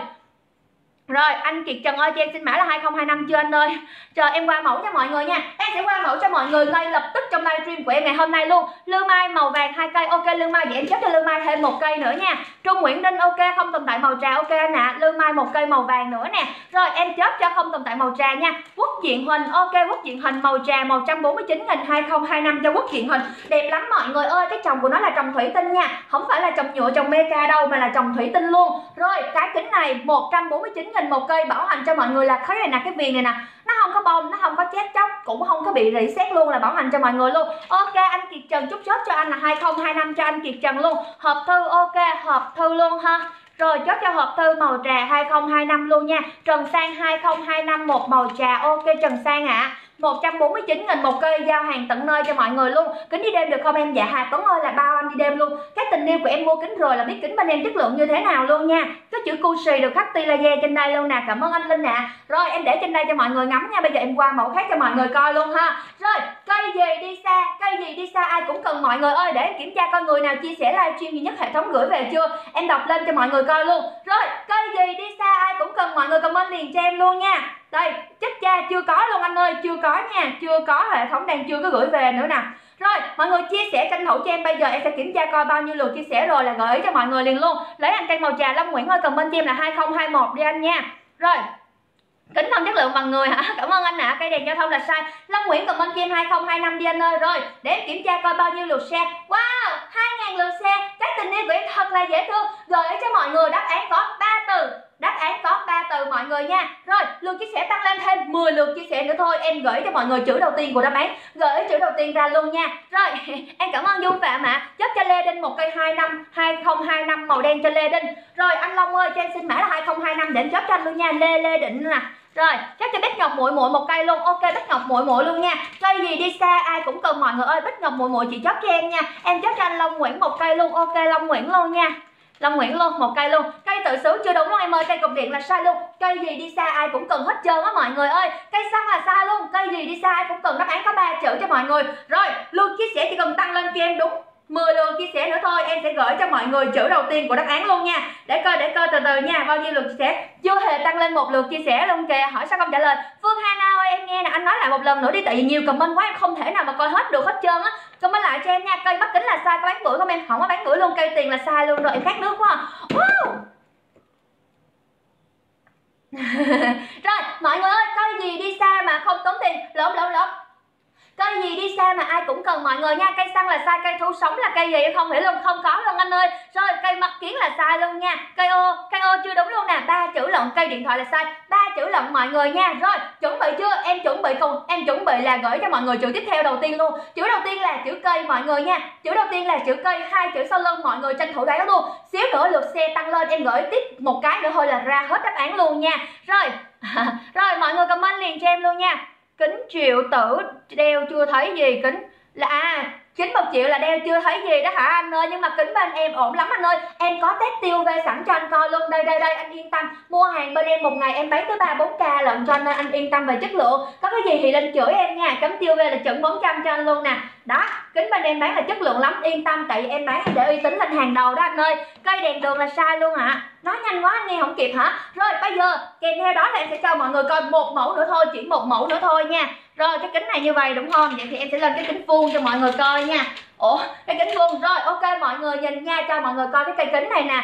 rồi anh Kiệt Trần ơi cho em xin mã là 2025 chưa anh ơi Chờ em qua mẫu cho mọi người nha Em sẽ qua mẫu cho mọi người ngay lập tức trong livestream của em ngày hôm nay luôn Lương Mai màu vàng hai cây Ok Lương Mai vậy em chốt cho Lương Mai thêm một cây nữa nha Trung Nguyễn Đinh ok không tồn tại màu trà ok anh ạ à. Lương Mai một cây màu vàng nữa nè Rồi em chốt cho không tồn tại màu trà nha Quốc diện hình ok Quốc diện hình màu trà 149 nghìn 2025 cho Quốc diện hình Đẹp lắm mọi người ơi cái chồng của nó là trồng thủy tinh nha Không phải là trồng nhựa trồng meca đâu mà là trồng thủy tinh luôn Rồi cái kính này 149 nghìn một cây bảo hành cho mọi người là cái này nè, cái viền này nè, nó không có bông nó không có chết chóc, cũng không có bị rỉ sét luôn là bảo hành cho mọi người luôn. Ok, anh kiệt trần chúc chốt cho anh là 2025 cho anh kiệt trần luôn. Hộp thư ok, hộp thư luôn ha. Rồi chốt cho hộp thư màu trà 2025 luôn nha. Trần Sang 2025 một màu trà Ok, Trần Sang ạ. à. 149 nghìn một cây giao hàng tận nơi cho mọi người luôn. Kính đi đêm được không em? Dạ Hà Tuấn ơi, là bao anh đi đêm luôn. Các tình yêu của em mua kính rồi là biết kính bên em chất lượng như thế nào luôn nha. Có chữ Cushy được khắc ti laser trên đây luôn nè. Cảm ơn anh Linh nè. À. rồi, em để trên đây cho mọi người ngắm nha. Bây giờ em qua mẫu khác cho mọi người coi luôn ha. Rồi, cây gì đi xa? Cây gì đi xa? Ai cũng cần mọi người ơi. Để em kiểm tra coi người nào chia sẻ livestream duy nhất hệ thống gửi về chưa? Em đọc lên cho mọi người coi luôn. Rồi, cây gì đi xa? Ai cũng cần mọi người comment liền cho em luôn nha đây, chết cha, chưa có luôn anh ơi, chưa có nha, chưa có hệ thống đang chưa có gửi về nữa nè. Rồi, mọi người chia sẻ tranh thủ cho em, bây giờ em sẽ kiểm tra coi bao nhiêu lượt chia sẻ rồi là gửi cho mọi người liền luôn. Lấy anh cây màu trà Long Nguyễn ơi, comment cho em là 2021 đi anh nha. Rồi, kính không chất lượng bằng người hả? Cảm ơn anh ạ à. cây đèn giao thông là sai. Long nguyễn comment cho em 2025 đi anh ơi. Rồi, để em kiểm tra coi bao nhiêu lượt xe wow 2.000 lượt xe cái tình yêu của em thật là dễ thương. Gửi cho mọi người đáp án có ba từ đáp án có 3 từ mọi người nha. Rồi, lượt chia sẻ tăng lên thêm 10 lượt chia sẻ nữa thôi. Em gửi cho mọi người chữ đầu tiên của đáp án. Gửi chữ đầu tiên ra luôn nha. Rồi, em cảm ơn dung phạm ạ. À. cho lê đinh một cây 2 năm 2025 màu đen cho lê đinh. Rồi, anh long ơi, cho em xin mã là 2025 để em chốt cho anh luôn nha. Lê lê định nè. Rồi chắc cho bích ngọc muội muội một cây luôn. Ok, bích ngọc muội muội luôn nha. Cây gì đi xa, ai cũng cần mọi người ơi. Bích ngọc muội muội chị chốt cho em nha. Em chốt cho anh long nguyễn một cây luôn. Ok, long nguyễn luôn nha. Long Nguyễn luôn, một cây luôn. Cây tự sướng chưa đúng luôn em ơi, cây cục điện là sai luôn. Cây gì đi xa ai cũng cần hết trơn á mọi người ơi. Cây xăng là sai luôn, cây gì đi xa ai cũng cần. Đáp án có ba chữ cho mọi người. Rồi, luôn chia sẻ chỉ cần tăng lên cho em đúng 10 lượt chia sẻ nữa thôi. Em sẽ gửi cho mọi người chữ đầu tiên của đáp án luôn nha. Để coi để coi từ từ nha bao nhiêu lượt chia sẻ chưa hề tăng lên một lượt chia sẻ luôn kìa hỏi sao không trả lời. Phương Hana ơi em nghe nè anh nói lại một lần nữa đi tại vì nhiều comment quá em không thể nào mà coi hết được hết trơn á comment lại lại cho em nha. Cây mắt kính là sai, có bán bưởi không em? Không có bán bưởi luôn cây tiền là sai luôn rồi. Em khát nước quá à. wow! Rồi, mọi người ơi coi gì đi xa mà không tốn tiền? Lộn lộn lộn cây gì đi xa mà ai cũng cần mọi người nha. Cây xăng là sai cây thú sống là cây gì không hiểu luôn không có luôn anh ơi. Rồi cây mặt kiến là sai luôn nha. Cây ô cây ô chưa đúng luôn nè. Ba chữ lộn, cây điện thoại là sai. Ba chữ lộn mọi người nha. Rồi chuẩn bị chưa? Em chuẩn bị cùng em chuẩn bị là gửi cho mọi người chữ tiếp theo đầu tiên luôn. Chữ đầu tiên là chữ cây mọi người nha. Chữ đầu tiên là chữ cây hai chữ sau lưng mọi người tranh thủ đoán luôn. Xíu nữa lượt xe tăng lên em gửi tiếp một cái nữa thôi là ra hết đáp án luôn nha. Rồi rồi mọi người comment liền cho em luôn nha kính triệu tử đeo chưa thấy gì? Kính là à chín một triệu là đeo chưa thấy gì đó hả anh ơi? Nhưng mà kính bên em ổn lắm anh ơi. Em có test tiêu về sẵn cho anh coi luôn. Đây đây đây, anh yên tâm. Mua hàng bên em một ngày em bán tới ba, bốn k lận cho nên anh yên tâm về chất lượng. Có cái gì thì lên chửi em nha. Cấm tiêu về là chuẩn 400 cho anh luôn nè. Đó, kính bên em bán là chất lượng lắm. Yên tâm, tại vì em bán để uy tín lên hàng đầu đó anh ơi. Cây đèn đường là sai luôn ạ. À. nói nhanh quá, anh nghe không kịp hả? Rồi, bây giờ kèm theo đó là em sẽ cho mọi người coi một mẫu nữa thôi. Chỉ một mẫu nữa thôi nha rồi, cái kính này như vậy đúng không? Vậy thì em sẽ lên cái kính vuông cho mọi người coi nha. Ủa, cái kính vuông rồi, ok, mọi người nhìn nha, cho mọi người coi cái cây kính này nè.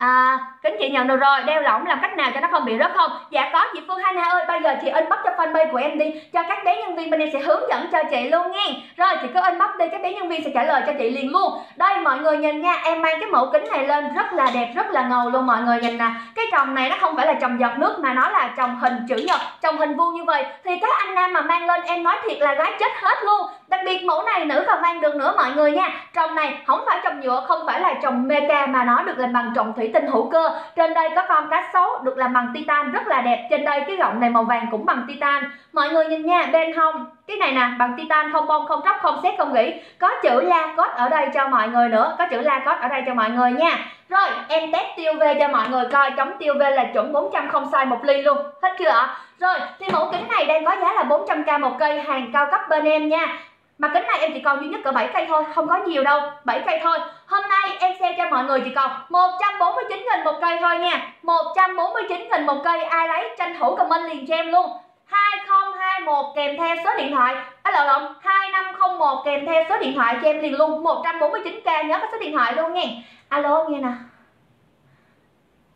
À, kính chị nhận được rồi, đeo lỏng làm cách nào cho nó không bị rớt không? Dạ có chị Phương Hana ơi, bây giờ chị inbox cho fanpage của em đi Cho các bé nhân viên bên em sẽ hướng dẫn cho chị luôn nha Rồi chị cứ inbox đi, các bé nhân viên sẽ trả lời cho chị liền luôn. Đây mọi người nhìn nha, em mang cái mẫu kính này lên rất là đẹp, rất là ngầu luôn mọi người nhìn nè. Cái trồng này nó không phải là trồng giọt nước mà nó là trồng hình chữ nhật, trồng hình vuông như vậy. Thì các anh nam mà mang lên em nói thiệt là gái chết hết luôn. Đặc biệt mẫu này nữ còn mang được nữa mọi người nha. Trồng này không phải trồng nhựa, không phải là trồng meca mà nó được làm bằng trồng thủy tinh hữu cơ. Trên đây có con cá sấu được làm bằng titan rất là đẹp. Trên đây cái gọng này màu vàng cũng bằng titan. Mọi người nhìn nha bên hông. Cái này nè bằng titan không bông không tróc không xét không gỉ. Có chữ la cốt ở đây cho mọi người nữa. Có chữ la cốt ở đây cho mọi người nha. Rồi em test tiêu v cho mọi người coi. Chống tiêu v là chuẩn 400 không sai một ly luôn. Hết chưa ạ? Rồi thì mẫu kính này đang có giá là 400k một cây hàng cao cấp bên em nha mà kính này em chỉ còn duy nhất cỡ 7 cây thôi, không có nhiều đâu 7 cây thôi. Hôm nay em sale cho mọi người chỉ còn 149 nghìn một cây thôi nha. 149 nghìn một cây, ai lấy tranh thủ comment liền cho em luôn. 2021 kèm theo số điện thoại. À lộn lộn 2501 kèm theo số điện thoại cho em liền luôn. 149k nhớ cái số điện thoại luôn nha. Alo, nghe nè.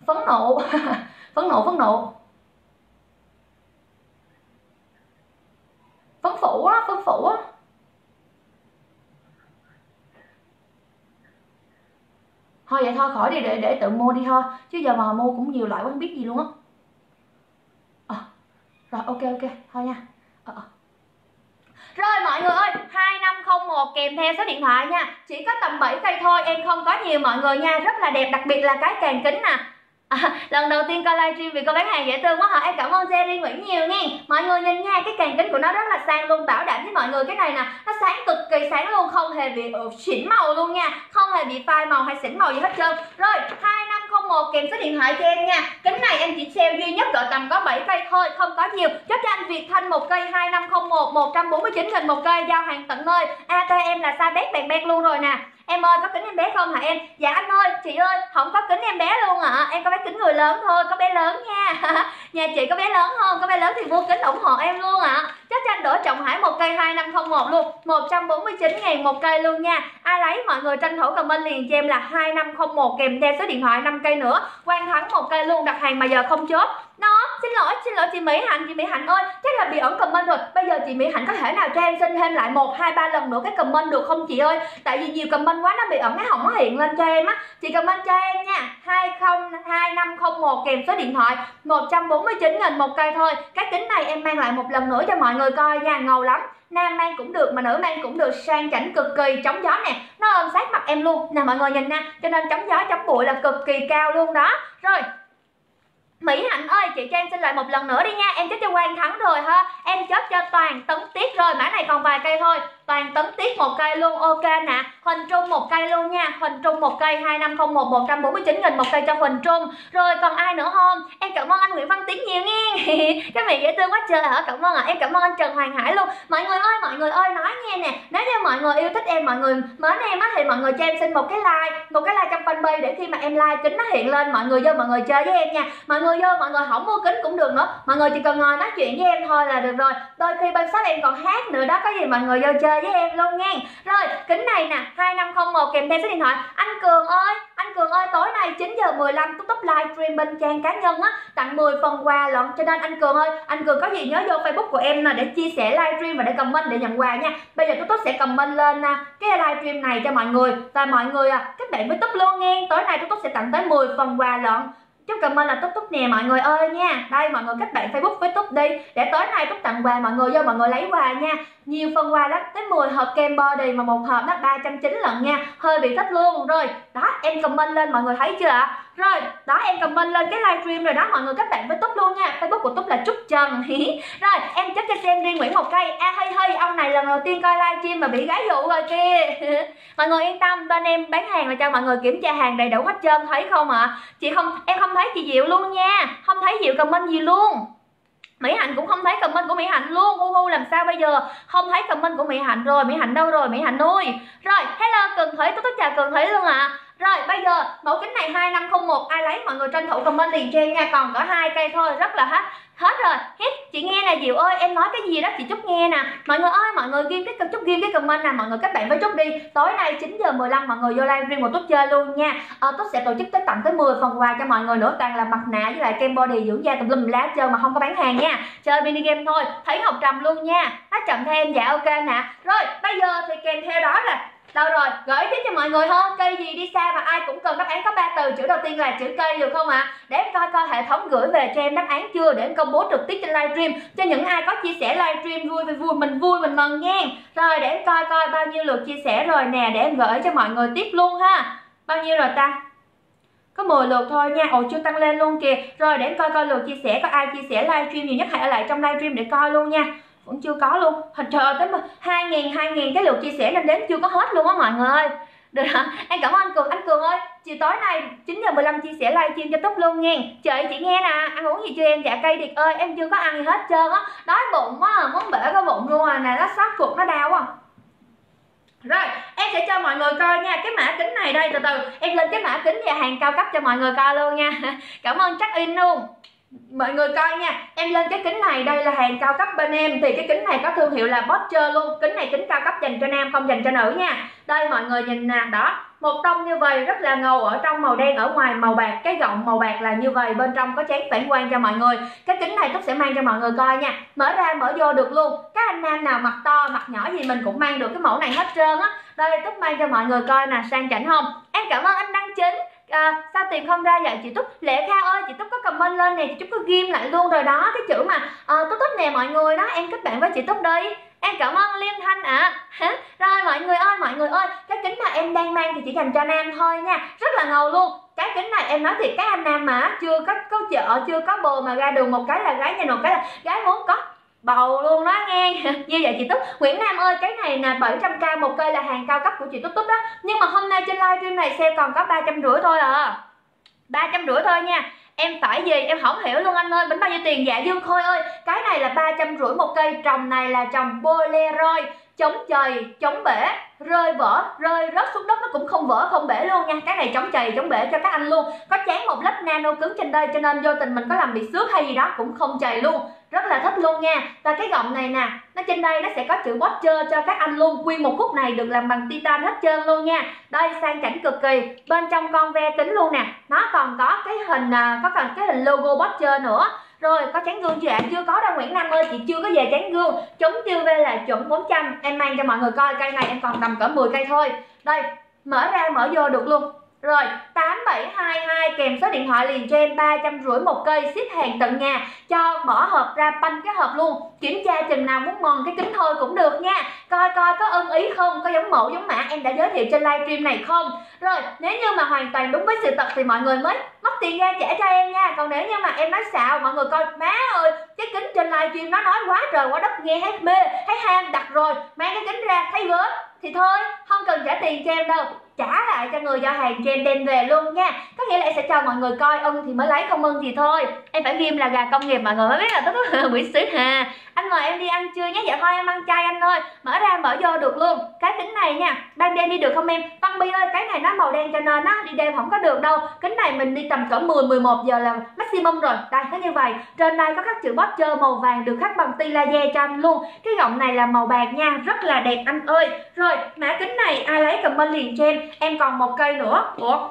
Phấn nộ. Phấn nộ phấn nộ. Phấn phủ á, phấn phủ á. Thôi vậy thôi khỏi đi để để tự mua đi thôi. Chứ giờ mà mua cũng nhiều loại không biết gì luôn á. À, rồi ok ok thôi nha. À, à. Rồi mọi người ơi, 2501 kèm theo số điện thoại nha. Chỉ có tầm 7 cây thôi, em không có nhiều mọi người nha. Rất là đẹp, đặc biệt là cái càng kính nè. À, lần đầu tiên coi livestream vì cô bán hàng dễ thương quá hả? Em cảm ơn Jerry Nguyễn nhiều nha. Mọi người nhìn nha cái càng kính của nó rất là sang luôn bảo đảm với mọi người cái này nè nó sáng cực kỳ sáng luôn không hề bị ờ, xỉn màu luôn nha. Không hề bị phai màu hay xỉn màu gì hết trơn. Rồi hai năm không một kèm số điện thoại cho em nha. Kính này em chỉ sale duy nhất cỡ tầm có 7 cây thôi không có nhiều. Chốt cho anh Việt Thanh một cây 2501 149 nghìn một cây giao hàng tận nơi. ATM là size bé bẹt bẹt luôn rồi nè em ơi, có kính em bé không hả em? Dạ anh ơi, chị ơi, không có kính em bé luôn ạ. À. em có bé kính người lớn thôi, có bé lớn nha. Nhà chị có bé lớn không có bé lớn thì mua kính ủng hộ em luôn ạ. À. chắc chắn đổ trọng hải một cây 2501 luôn. 149 ngàn một cây luôn nha. Ai lấy, mọi người tranh thủ comment liền cho em là 2501 kèm theo số điện thoại 5 cây nữa. Quan thắng một cây luôn, đặt hàng mà giờ không chốt nó xin lỗi xin lỗi chị mỹ hạnh, chị mỹ hạnh ơi. Chắc là bị ẩn comment rồi. Bây giờ chị mỹ hạnh có thể nào cho em xin thêm lại một, hai, ba lần nữa cái comment được không chị ơi? Tại vì nhiều comment quá nó bị ẩn, nó không có hiện lên cho em á. Chị comment cho em nha. Hai không, hai năm không một, kèm số điện thoại. 149 nghìn một cây thôi. Cái kính này em mang lại một lần nữa cho mọi người coi nha, ngầu lắm. Nam mang cũng được, mà nữ mang cũng được. Sang chảnh cực kỳ chống gió nè. Nó ôm sát mặt em luôn. Nè mọi người nhìn nè cho nên chống gió chống bụi là cực kỳ cao luôn đó. Rồi Mỹ Hạnh ơi, chị cho em xin lại một lần nữa đi nha. Em chết cho Quang Thắng rồi ha. Em chết cho Toàn Tấn Tiết rồi. Mã này còn vài cây thôi. Toàn Tấn Tiết một cây luôn. Ok nè. Huỳnh Trung một cây luôn nha. Huỳnh Trung một cây. 2501 149 nghìn một cây cho Huỳnh Trung. Rồi còn ai nữa không? Em cảm ơn anh Nguyễn Văn Tiến nhiều nha. Các mẹ dễ thương quá trời hả? Cảm ơn ạ. À. Em cảm ơn anh Trần Hoàng Hải luôn. Mọi người ơi mọi người ơi nói nghe nè. Nếu như mọi người yêu thích em mọi người mến em á Thì mọi người cho em xin một cái like Một cái like trong fanpage để khi mà em like kính nó hiện lên Mọi người vô mọi người chơi với em nha. Mọi người người vô mọi người không mua kính cũng được nữa. Mọi người chỉ cần ngồi nói chuyện với em thôi là được rồi. Đôi khi bên shop em còn hát nữa đó, có gì mọi người vô chơi với em luôn nha rồi, kính này nè 2501 kèm theo số điện thoại. Anh cường ơi, anh cường ơi, tối nay 9 giờ 15 túc túc livestream bên trang cá nhân á, tặng 10 phần quà lận. Cho nên anh cường ơi, anh cường có gì nhớ vô facebook của em nè để chia sẻ livestream và để comment để nhận quà nha. Bây giờ túc túc sẽ comment lên nè cái livestream này cho mọi người. Và mọi người à các bạn với túc luôn nghe. Tối nay túc túc sẽ tặng tới 10 phần quà lận chúc comment là túc túc nè, mọi người ơi nha. Đây, mọi người kết bạn facebook với túc đi. Để tối nay túc tặng quà, mọi người vô, mọi người lấy quà nha. Nhiều phần quà lắm, tới 10 hộp kem body mà một hộp đó 390 lần nha. Hơi bị thích luôn. Rồi, đó, em comment lên, mọi người thấy chưa ạ? Rồi đó em comment lên cái livestream rồi đó mọi người các bạn với túc luôn nha. Facebook của túc là trúc trần. Rồi em chấp cho xem riêng nguyễn một cây. A à, hay hay ông này lần đầu tiên coi livestream mà bị gái dụ rồi kia mọi người yên tâm bên em bán hàng là cho mọi người kiểm tra hàng đầy đủ hết trơn thấy không ạ? À? chị không em không thấy chị diệu luôn nha. Không thấy diệu comment gì luôn. Mỹ Hạnh cũng không thấy comment của Mỹ Hạnh luôn. Hu hu làm sao bây giờ? Không thấy comment của Mỹ Hạnh rồi. Mỹ Hạnh đâu rồi? Mỹ Hạnh ơi. Rồi hello Cường Thủy. Tôi tốt chào Cường Thủy luôn ạ. à. Rồi bây giờ mẫu kính này 2501 ai lấy? Mọi người tranh thủ comment liền cho em nha. Còn có hai cây thôi rất là hết hết rồi. Hết chị nghe nè diệu ơi em nói cái gì đó chị chúc nghe nè. Mọi người ơi mọi người ghi cái chúc ghi cái comment nè. Mọi người các bạn với chúc đi. Tối nay 9 giờ 15 mọi người vô livestream một chút chơi luôn nha. Ờ, à, tốt sẽ tổ chức tới tặng tới 10 phần quà cho mọi người nữa. Toàn là mặt nạ với lại kem body dưỡng da tùm lum lá chơi mà không có bán hàng nha. Chơi mini game thôi. Thấy học trầm luôn nha. Hát chậm theo em dạ ok nè. Rồi bây giờ thì kèm theo đó là đâu rồi? Gửi tiếp cho mọi người hơn cây gì đi xa mà ai cũng cần đáp án có ba từ. Chữ đầu tiên là chữ cây được không ạ? À? để em coi coi hệ thống gửi về cho em đáp án chưa để em công bố trực tiếp trên livestream cho những ai có chia sẻ livestream vui vui vui, mình vui mình mừng nha rồi, để em coi coi bao nhiêu lượt chia sẻ rồi nè, để em gửi cho mọi người tiếp luôn ha. Bao nhiêu rồi ta? Có 10 lượt thôi nha. Ồ, chưa tăng lên luôn kìa. Rồi, để em coi coi lượt chia sẻ có ai chia sẻ livestream nhiều nhất hãy ở lại trong livestream để coi luôn nha vẫn chưa có luôn. Hình trời tới hai ngàn hai ngàn cái lượt chia sẻ lên đến chưa có hết luôn á mọi người ơi. Được hả em cảm ơn anh cường anh cường ơi. Chiều tối nay 9 giờ 15 chia sẻ livestream cho túc luôn nha. Trời chị nghe nè, ăn uống gì chưa em? Dạ cây điệt ơi, em chưa có ăn gì hết trơn á. Đói bụng á, muốn bể cái bụng luôn à. Nè, nó sót cuộc nó đau à rồi, em sẽ cho mọi người coi nha. Cái mã kính này đây, từ từ. Em lên cái mã kính và hàng cao cấp cho mọi người coi luôn nha. Cảm ơn chắc in luôn mọi người coi nha, em lên cái kính này, đây là hàng cao cấp bên em. Thì cái kính này có thương hiệu là Botter luôn. Kính này kính cao cấp dành cho nam, không dành cho nữ nha. Đây, mọi người nhìn nè, đó. Một tông như vậy rất là ngầu ở trong màu đen, ở ngoài màu bạc. Cái gọng màu bạc là như vậy, bên trong có chén phản quang cho mọi người. Cái kính này túc sẽ mang cho mọi người coi nha. Mở ra, mở vô được luôn. Các anh nam nào mặt to, mặt nhỏ gì mình cũng mang được cái mẫu này hết trơn á. Đây, túc mang cho mọi người coi nè, sang chảnh không? Em cảm ơn anh đăng chính à, sao tìm không ra vậy? Chị túc lệ kha ơi chị túc có comment lên nè chị túc có ghim lại luôn rồi đó cái chữ mà à, túc túc nè mọi người đó em kết bạn với chị túc đi. Em cảm ơn liên thanh ạ. À. rồi mọi người ơi mọi người ơi cái kính mà em đang mang thì chỉ dành cho nam thôi nha. Rất là ngầu luôn. Cái kính này em nói thiệt các anh nam mà chưa có có vợ chưa có bồ mà ra đường một cái là gái nhìn một cái là gái muốn có bầu luôn đó, nghe. Như vậy chị Túc Nguyễn Nam ơi, cái này là 700k một cây là hàng cao cấp của chị Túc Túc đó. Nhưng mà hôm nay trên livestream này sale còn có ba trăm rưỡi thôi à. ba trăm rưỡi thôi nha. Em phải gì em không hiểu luôn anh ơi. Bánh bao nhiêu tiền? Dạ dương khôi ơi, cái này là ba trăm rưỡi một cây, trồng này là trồng boleroid chống chày, chống bể. Rơi vỡ, rơi rớt xuống đất. Nó cũng không vỡ, không bể luôn nha. Cái này chống chày, chống bể cho các anh luôn. Có chán một lớp nano cứng trên đây, cho nên vô tình mình có làm bị xước hay gì đó, cũng không chày luôn. Rất là thích luôn nha. Và cái gọng này nè, nó trên đây nó sẽ có chữ Watcher cho các anh luôn. Nguyên một khúc này được làm bằng titan hết trơn luôn nha. Đây, sang chảnh cực kỳ. Bên trong con ve kính luôn nè. Nó còn có cái hình à, có còn cái hình logo Watcher nữa rồi có chán gương chưa ạ? Chưa có đâu Nguyễn Nam ơi, chị chưa có về chán gương. Chống tiêu V là chuẩn 400. Em mang cho mọi người coi cây này em còn tầm cỡ 10 cây thôi. Đây, mở ra mở vô được luôn. Rồi 8722 kèm số điện thoại liền cho em 350 một cây ship hàng tận nhà, cho bỏ hộp ra banh cái hộp luôn. Kiểm tra chừng nào muốn mòn cái kính thôi cũng được nha. Coi coi có ưng ý không, có giống mẫu, giống mã, em đã giới thiệu trên livestream này không? Rồi, nếu như mà hoàn toàn đúng với sự thật thì mọi người mới mất tiền ra trả cho em nha. Còn nếu như mà em nói xạo, mọi người coi, má ơi, cái kính trên livestream nó nói quá trời quá đất, nghe hết mê, thấy ham đặt rồi. Mang cái kính ra, thấy vớt thì thôi, không cần trả tiền cho em đâu trả lại cho người giao hàng cho em đem về luôn nha. Có nghĩa là em sẽ cho mọi người coi ưng thì mới lấy, không ưng thì thôi. Em phải ghim là gà công nghiệp mọi người mới biết là tức là bị sứ hà. Anh mời em đi ăn chưa nhé dạ thôi, em ăn chay anh ơi mở ra, mở vô được luôn. Cái kính này nha ban đêm đi được không em? Con Văn Bi ơi, cái này nó màu đen cho nên á, đi đêm không có được đâu. Kính này mình đi tầm cỡ 10 11 giờ là maximum rồi. Đây thế như vậy. Trên đây có khắc chữ Botter màu vàng được khắc bằng ti laser cho anh luôn. Cái gọng này là màu bạc nha, rất là đẹp anh ơi. Rồi, mã kính này ai lấy comment liền cho em em còn một cây nữa. Ủa?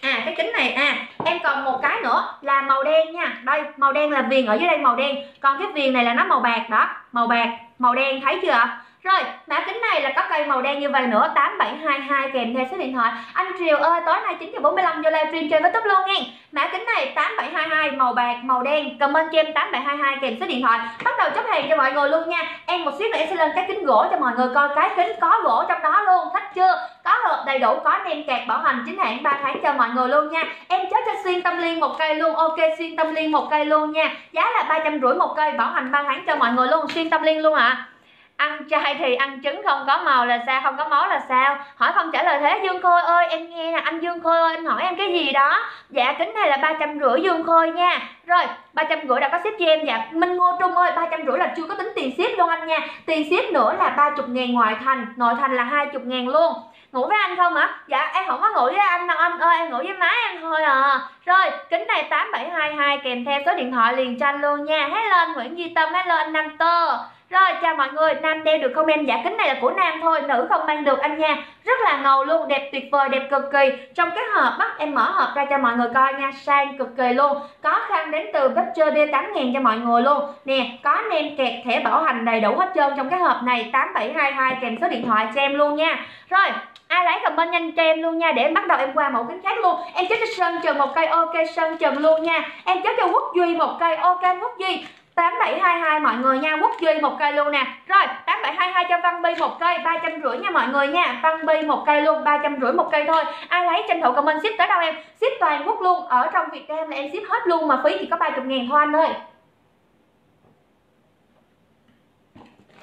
À cái kính này à em còn một cái nữa là màu đen nha. Đây, màu đen là viền ở dưới đây, màu đen. Còn cái viền này là nó màu bạc đó. Màu bạc, màu đen, thấy chưa? Rồi, mã kính này là có cây màu đen như vậy nữa 8722 kèm theo số điện thoại. Anh Triều ơi, tối nay 9 giờ 45 vô livestream chơi với top luôn nha Mã kính này 8722 màu bạc, màu đen Comment cho em 8722 kèm số điện thoại. Bắt đầu chấp hàng cho mọi người luôn nha. Em một xíu nữa em sẽ lên cái kính gỗ cho mọi người coi Cái kính có gỗ trong đó luôn, thích chưa? Có hộp đầy đủ, có nem kẹt bảo hành chính hãng 3 tháng cho mọi người luôn nha. Em chốt cho xuyên tâm liên một cây luôn Ok, xuyên tâm liên một cây luôn nha. Giá là 350 một cây, bảo hành 3 tháng cho mọi người luôn Xuyên tâm liên luôn ạ. à ăn chay thì ăn trứng không có màu là sao, không có máu là sao? Hỏi không trả lời thế, dương khôi ơi, em nghe nè, anh dương khôi ơi, anh hỏi em cái gì đó? Dạ kính này là ba trăm rưỡi dương khôi nha. Rồi, ba trăm rưỡi đã có ship cho em dạ. Minh ngô trung ơi, ba trăm rưỡi là chưa có tính tiền ship luôn anh nha. Tiền ship nữa là ba chục ngàn ngoại thành, nội thành là hai chục ngàn luôn. Ngủ với anh không hả? Dạ em không có ngủ với anh đâu, anh ơi, em ngủ với má em thôi à. Rồi, kính này tám bảy hai hai kèm theo số điện thoại liền tranh luôn nha. Hello anh nguyễn duy tâm, hello anh nam tơ rồi chào mọi người, nam đeo được không em? Dạ kính này là của nam thôi, nữ không mang được anh nha. Rất là ngầu luôn, đẹp tuyệt vời, đẹp cực kỳ. Trong cái hộp bắt em mở hộp ra cho mọi người coi nha. Sang cực kỳ luôn. Có khăn đến từ Butcher D8000 cho mọi người luôn. Nè, có nem kẹt thẻ bảo hành đầy đủ hết trơn trong cái hộp này. 8722 kèm số điện thoại cho em luôn nha. Rồi, ai lấy comment nhanh cho em luôn nha để em bắt đầu em qua mẫu kính khác luôn. Em chết cho sơn trần một cây ok sơn trần luôn nha. Em chết cho quốc duy một cây ok quốc duy. 8722 mọi người nha, Quốc Duy một cây luôn nè. Rồi 8722 cho Văn Bi một cây 350 nha mọi người nha. Văn Bi một cây luôn 350 một cây thôi. Ai lấy tranh thủ comment ship tới đâu em? Ship toàn quốc luôn, Ở trong Việt Nam là em ship hết luôn Mà phí chỉ có 30 ngàn thôi anh ơi.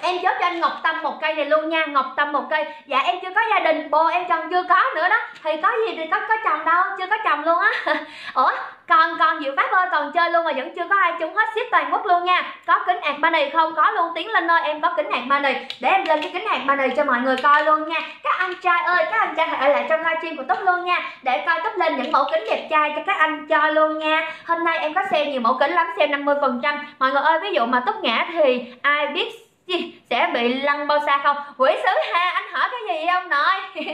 Em chốt cho anh Ngọc Tâm một cây này luôn nha. Ngọc Tâm một cây. Dạ em chưa có gia đình. Bồ, em chồng chưa có nữa đó. Thì có gì thì có có chồng đâu. Chưa có chồng luôn á. Ủa, còn còn Diệu Pháp ơi, còn chơi luôn mà vẫn chưa có ai trúng hết ship toàn quốc luôn nha. Có kính hạt này không? Có luôn. Tiến lên ơi, em có kính hạt này để em lên cái kính hạt này cho mọi người coi luôn nha. Các anh trai ơi, các anh trai hãy ở lại trong livestream của túc luôn nha. Để coi túc lên những mẫu kính đẹp trai cho các anh cho luôn nha. Hôm nay em có xem nhiều mẫu kính lắm, xem 50 phần trăm. Mọi người ơi, ví dụ mà túc ngã thì ai biết gì? Sẽ bị lăn bao xa không? Quỷ sứ ha, anh hỏi cái gì ông nội?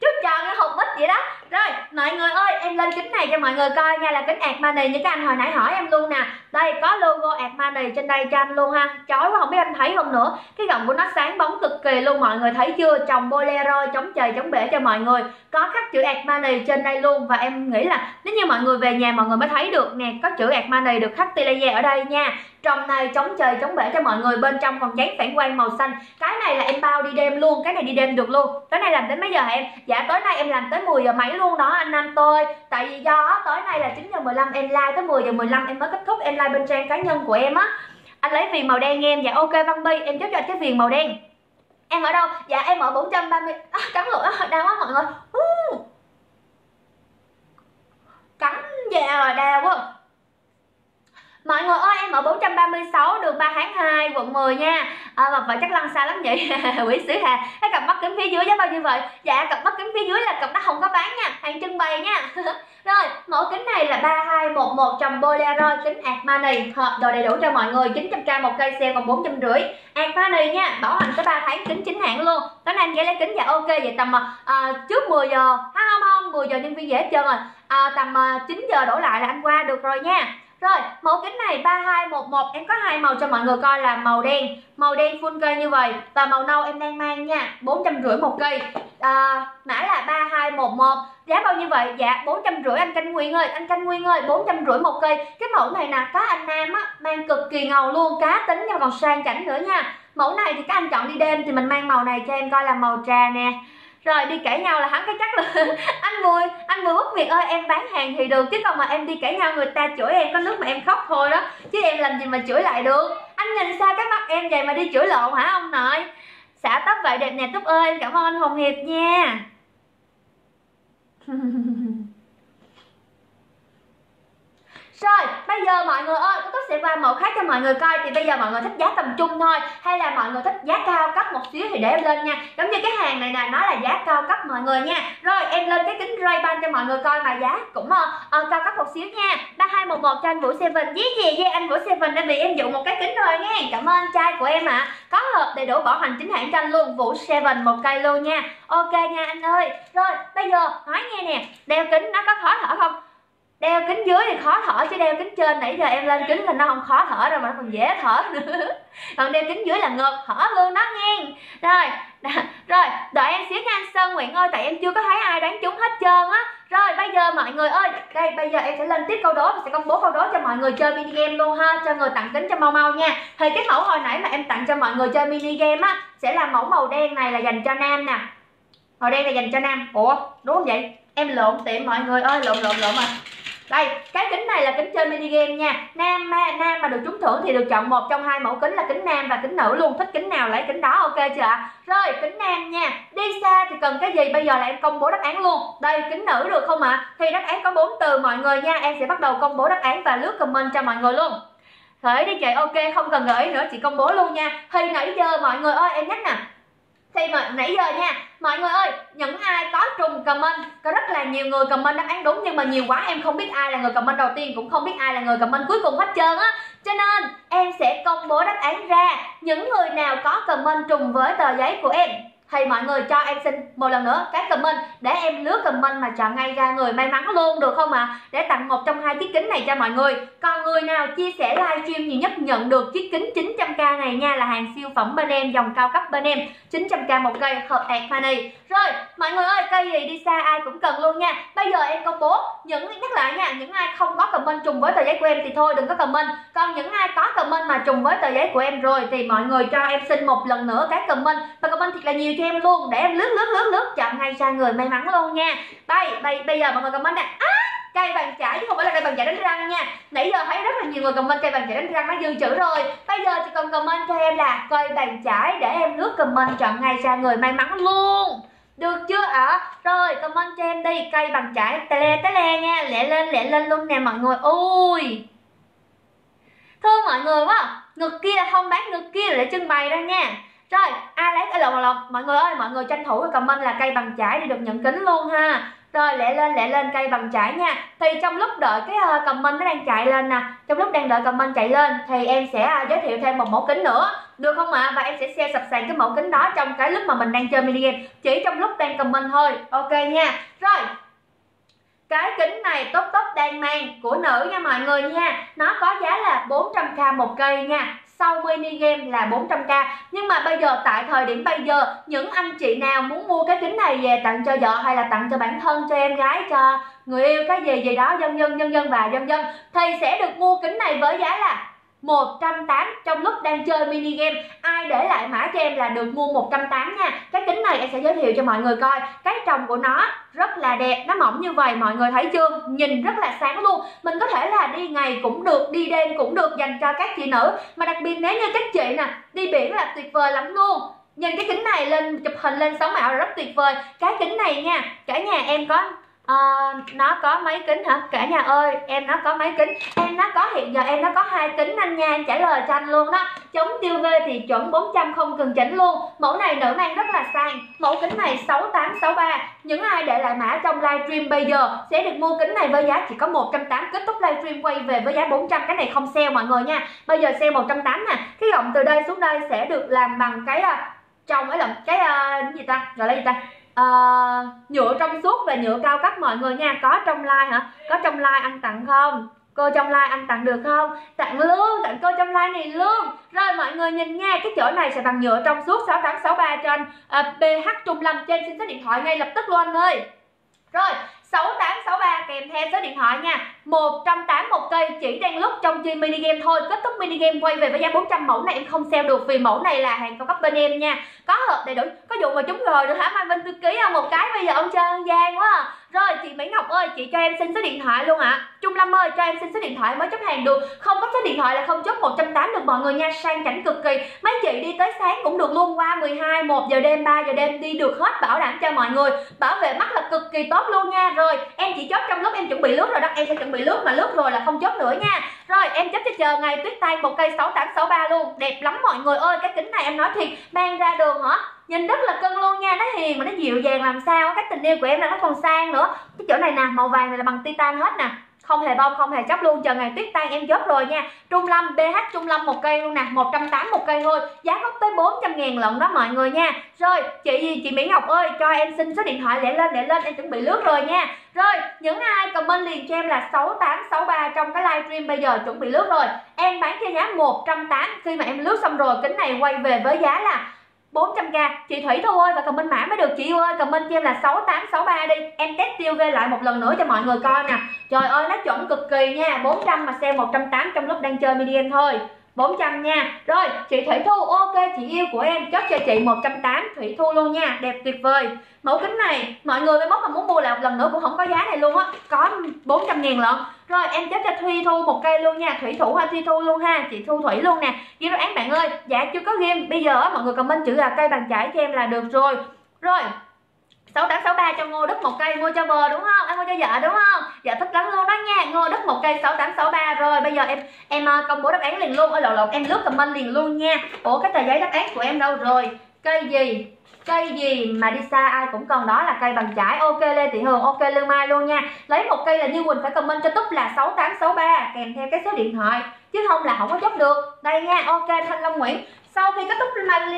Chút tròn cái hộp bít vậy đó rồi, mọi người ơi, em lên kính này cho mọi người coi nha, là kính Admani như các anh hồi nãy hỏi em luôn nè. Đây, có logo Admani trên đây cho anh luôn ha. Chói quá, không biết anh thấy không nữa. Cái gọng của nó sáng bóng cực kỳ luôn, mọi người thấy chưa? Trồng bolero, chống trời chống bể cho mọi người. Có khắc chữ Admani trên đây luôn và em nghĩ là nếu như mọi người về nhà mọi người mới thấy được nè, có chữ Admani được khắc tê ở đây nha. Trồng này, chống trời chống bể cho mọi người, bên trong còn dán phản quang màu xanh. Cái này là em bao đi đêm luôn, cái này đi đêm được luôn. Tối nay làm đến mấy giờ hả em? Dạ tối nay em làm tới 10 giờ mấy luôn luôn đó anh Nam tôi. Tại vì do tối nay là 9 giờ 15 em like tới 10 giờ 15 em mới kết thúc em like bên trang cá nhân của em á. Anh lấy viền màu đen em dạ ok Văn Bi em giúp cho anh cái viền màu đen. Em ở đâu? Dạ em ở 430 à, cắn lửa, đau quá mọi người. Uh. cắn dạ đau quá. Mọi người ơi em ở 436 đường 3 tháng 2 quận 10 nha. À, Mà phải chắc lăn xa lắm vậy Quỷ sứ hà Cái cặp mắt kính phía dưới giá bao nhiêu vậy? Dạ cặp mắt kính phía dưới là cặp nó không có bán nha Hàng trưng bày nha. Rồi mẫu kính này là 3211 trồng Bolero kính Armani. Hộp đồ đầy đủ cho mọi người 900k một cây xe còn 450 Armani nha Bảo hành tới 3 tháng kính chính hãng luôn. Tối nay anh ghé lấy kính dạ ok vậy tầm à, à trước 10 giờ ha không không 10 giờ nhân viên dễ hết trơn rồi. À, Tầm à, 9 giờ đổ lại là anh qua được rồi nha rồi, mẫu kính này 3211 em có hai màu cho mọi người coi là màu đen, màu đen full cây như vậy và màu nâu em đang mang nha, 450 một cây. À, mã là 3211. Giá bao nhiêu vậy? Dạ 450 anh Canh Nguyên ơi, anh Canh Nguyên ơi, 450 một cây. Cái mẫu này nè, có anh nam á, mang cực kỳ ngầu luôn, cá tính nhưng còn sang chảnh nữa nha. Mẫu này thì các anh chọn đi đêm thì mình mang màu này cho em coi là màu trà nè rồi, đi cãi nhau là hắn cái chắc là anh mùi anh mùi bất việt ơi, em bán hàng thì được, chứ còn mà em đi cãi nhau người ta chửi em có nước mà em khóc thôi đó. Chứ em làm gì mà chửi lại được? Anh nhìn sao cái mắt em vậy mà đi chửi lộn hả ông nội? Xả tóc vậy đẹp nè, túc ơi cảm ơn anh hồng hiệp nha. rồi bây giờ mọi người ơi tôi sẽ qua mẫu khác cho mọi người coi. Thì bây giờ mọi người thích giá tầm trung thôi hay là mọi người thích giá cao cấp một xíu thì để em lên nha. Giống như cái hàng này nè nó là giá cao cấp mọi người nha. Rồi em lên cái kính ray ban cho mọi người coi mà giá cũng uh, uh, cao cấp một xíu nha. Ba hai một một cho anh vũ seven. Với gì với anh vũ seven đã bị em dụng một cái kính rồi nha cảm ơn trai của em ạ. À. có hộp đầy đủ bảo hành chính hãng tranh luôn vũ seven một cây luôn nha. Ok nha anh ơi. Rồi bây giờ nói nghe nè. Đeo kính nó có khó thở không? Đeo kính dưới thì khó thở chứ đeo kính trên. Nãy giờ em lên kính là nó không khó thở rồi mà nó còn dễ thở nữa. Còn đeo kính dưới là ngược thở luôn đó nghe rồi rồi, đợi em xíu nha. Anh sơn nguyện ơi, tại em chưa có thấy ai đoán trúng hết trơn á. Rồi, bây giờ mọi người ơi, đây, bây giờ em sẽ lên tiếp câu đố và sẽ công bố câu đố cho mọi người chơi mini game luôn ha. Cho người tặng kính cho mau mau nha. Thì cái mẫu hồi nãy mà em tặng cho mọi người chơi mini game á, sẽ là mẫu màu đen này là dành cho nam nè. Màu đen là dành cho nam. Ủa, đúng không vậy? Em lộn tiệm, mọi người ơi, lộn lộn lộn mà đây, cái kính này là kính chơi mini game nha. Nam nam mà được trúng thưởng thì được chọn một trong hai mẫu kính là kính nam và kính nữ. Luôn thích kính nào lấy kính đó, ok chưa ạ? Rồi, kính nam nha. Đi xa thì cần cái gì? Bây giờ là em công bố đáp án luôn. Đây, kính nữ được không ạ? À? thì đáp án có bốn từ, mọi người nha. Em sẽ bắt đầu công bố đáp án và lướt comment cho mọi người luôn. Khởi đi chị, ok, không cần gửi nữa, chị công bố luôn nha. Thì nãy giờ, mọi người ơi, em nhắc nè thì mà nãy giờ nha, mọi người ơi, những ai có trùng comment, có rất là nhiều người comment đáp án đúng nhưng mà nhiều quá em không biết ai là người comment đầu tiên, cũng không biết ai là người comment cuối cùng hết trơn á. Cho nên, em sẽ công bố đáp án ra. Những người nào có comment trùng với tờ giấy của em, thì mọi người cho em xin một lần nữa, cái comment, để em lướt comment mà chọn ngay ra người may mắn luôn được không ạ? À? để tặng một trong hai chiếc kính này cho mọi người. Còn người nào chia sẻ livestream nhiều nhất nhận được chiếc kính 900k này nha là hàng siêu phẩm bên em, dòng cao cấp bên em. 900k một cây, hợp hạt honey. Rồi, mọi người ơi, cây gì đi xa ai cũng cần luôn nha. Bây giờ em công bố những, nhắc lại nha, những ai không có comment trùng với tờ giấy của em thì thôi, đừng có comment. Còn những ai có comment mà trùng với tờ giấy của em rồi thì mọi người cho em xin một lần nữa cái comment. Và comment thiệt là nhiều cho em luôn, để em lướt lướt lướt lướt, chọn ngay ra người may mắn luôn nha. Đây bây, bây giờ mọi người comment nè. À, cây bàn chải chứ không phải là cây bàn chải đánh răng nha. Nãy giờ thấy rất là nhiều người comment cây bàn chải đánh răng nó dư chữ rồi. Bây giờ chỉ cần comment cho em là cây bàn chải để em lướt comment chọn ngay ra người may mắn luôn. Được chưa ạ? À? Rồi comment cho em đi. Cây bằng chải tè le tè le nha. Lẹ lên lẹ lên luôn nè mọi người. Ui. Thương mọi người quá. Ngực kia là không bán ngực kia để trưng bày ra nha rồi Alex L mọi người ơi mọi người tranh thủ comment là cây bằng chải để được nhận kính luôn ha. Rồi lẹ lên lẹ lên cây bằng chải nha. Thì trong lúc đợi cái uh, comment nó đang chạy lên nè trong lúc đang đợi comment chạy lên thì em sẽ uh, giới thiệu thêm một mẫu kính nữa. Được không ạ? À? và em sẽ share sập sàn cái mẫu kính đó trong cái lúc mà mình đang chơi mini game. Chỉ trong lúc đang comment thôi. Ok nha. Rồi cái kính này top top đang mang của nữ nha mọi người nha. Nó có giá là 400k một cây nha sau mini game là 400k nhưng mà bây giờ, tại thời điểm bây giờ, những anh chị nào muốn mua cái kính này về tặng cho vợ hay là tặng cho bản thân cho em gái, cho người yêu, cái gì gì đó, dân dân dân dân và dân dân, thì sẽ được mua kính này với giá là 180 trong lúc đang chơi mini game. Ai để lại mã cho em là được mua 180 nha. Cái kính này em sẽ giới thiệu cho mọi người coi. Cái trồng của nó rất là đẹp, nó mỏng như vậy, mọi người thấy chưa? Nhìn rất là sáng luôn. Mình có thể là đi ngày cũng được, đi đêm cũng được dành cho các chị nữ. Mà đặc biệt nếu như các chị nè, đi biển là tuyệt vời lắm luôn. Nhìn cái kính này lên, chụp hình lên sóng ảo là rất tuyệt vời. Cái kính này nha, cả nhà em có À, nó có máy kính hả? Cả nhà ơi em nó có máy kính. Em nó có hiện giờ em nó có hai kính anh nha em trả lời cho anh luôn đó. Chống tiêu v thì chuẩn 400 không cần chỉnh luôn. Mẫu này nữ mang rất là sang. Mẫu kính này 6863 những ai để lại mã trong livestream bây giờ sẽ được mua kính này với giá chỉ có 180 kết thúc livestream quay về với giá 400 cái này không sale mọi người nha. Bây giờ sale 180 nè. Cái gọng từ đây xuống đây sẽ được làm bằng cái ờ, à, trong ấy là cái uh, gì ta? Gọi là gì ta? Uh, nhựa trong suốt và nhựa cao cấp mọi người nha. Có trong like hả? Có trong like anh tặng không? Cô trong like anh tặng được không? Tặng luôn tặng cô trong like này luôn. Rồi mọi người nhìn nha cái chỗ này sẽ bằng nhựa trong suốt 6863 trên ờ, uh, PH Trung Lâm trên. Xin số điện thoại ngay lập tức luôn anh ơi. Rồi 6863 kèm theo số điện thoại nha. 180 một cây, chỉ đang lúc trong chơi mini game thôi. Kết thúc mini game quay về với giá 400 mẫu này em không sale được vì mẫu này là hàng cao cấp bên em nha. Có hộp đầy đủ, có vụ mà chúng rồi được hả? Mai vinh tôi ký một cái bây giờ ông trơn giang quá à. rồi, chị Mỹ Ngọc ơi, chị cho em xin số điện thoại luôn ạ. À. Trung Lâm ơi, cho em xin số điện thoại mới chốt hàng được. Không có số điện thoại là không chốt 180 được mọi người nha. Sang chảnh cực kỳ. Mấy chị đi tới sáng cũng được luôn, qua 12 1 giờ đêm 3 giờ đêm đi được hết. Bảo đảm cho mọi người. Bảo vệ mắt là cực kỳ tốt luôn nha. Rồi rồi, em chỉ chốt trong lúc em chuẩn bị lướt rồi đó. Em sẽ chuẩn bị lướt mà lướt rồi là không chốt nữa nha. Rồi, em chốt cho chờ ngày tuyết tay một cây 6863 luôn. Đẹp lắm mọi người ơi, cái kính này em nói thiệt, mang ra đường hả? Nhìn rất là cưng luôn nha. Nó hiền mà nó dịu dàng làm sao cái tình yêu của em là nó còn sang nữa. Cái chỗ này nè, màu vàng này là bằng titan hết nè không hề bông không hề chấp luôn. Chờ ngày tuyết tan em chốt rồi nha. Trung lâm bh trung lâm một cây luôn nè. 180 một cây thôi. Giá gốc tới 400 ngàn lận đó mọi người nha. Rồi, chị gì chị Mỹ Ngọc ơi, cho em xin số điện thoại để lên để lên. Em chuẩn bị lướt rồi nha. Rồi, những ai comment liền cho em là 6863 trong cái livestream bây giờ chuẩn bị lướt rồi. Em bán cho giá 180 khi mà em lướt xong rồi, kính này quay về với giá là 400k chị Thủy Thu ơi, và comment mã mới được chị yêu ơi. Comment cho em là 6863 đi. Em test tiêu ghê lại một lần nữa cho mọi người coi nè. Trời ơi, nó chuẩn cực kỳ nha. 400 mà sale 180 trong lúc đang chơi mini game thôi. 400 nha. Rồi, chị Thủy Thu, ok, chị yêu của em. Chốt cho chị 180 Thủy Thu luôn nha. Đẹp tuyệt vời. Mẫu kính này, mọi người mới mốt mà muốn mua lại một lần nữa cũng không có giá này luôn á. Có 400 ngàn lận. Rồi, em chốt cho Thuy Thu một cây luôn nha. Thủy Thủ hay Thuy Thu luôn ha. Chị Thu Thủy luôn nè. Ghi đáp án bạn ơi. Dạ chưa có game Bây giờ mọi người comment chữ là cây bàn chải cho em là được rồi. Rồi 6863 cho Ngô Đức một cây mua cho bờ đúng không? Em mua cho vợ đúng không? Dạ thích lắm luôn đó nha. Ngô Đức một cây 6863 rồi. Bây giờ em em ờ, công bố đáp án liền luôn. ở lộn lộn em lướt comment liền luôn nha. Ủa cái tờ giấy đáp án của em đâu rồi? Cây gì? Cây gì mà đi xa ai cũng cần đó là cây bằng chải. Ok Lê Thị Hường, ok Lương Mai luôn nha. Lấy một cây là Như Quỳnh phải comment cho Túc là 6863 kèm theo cái số điện thoại chứ không là không có chốt được. Đây nha. Ok Thanh Long Nguyễn sau khi kết thúc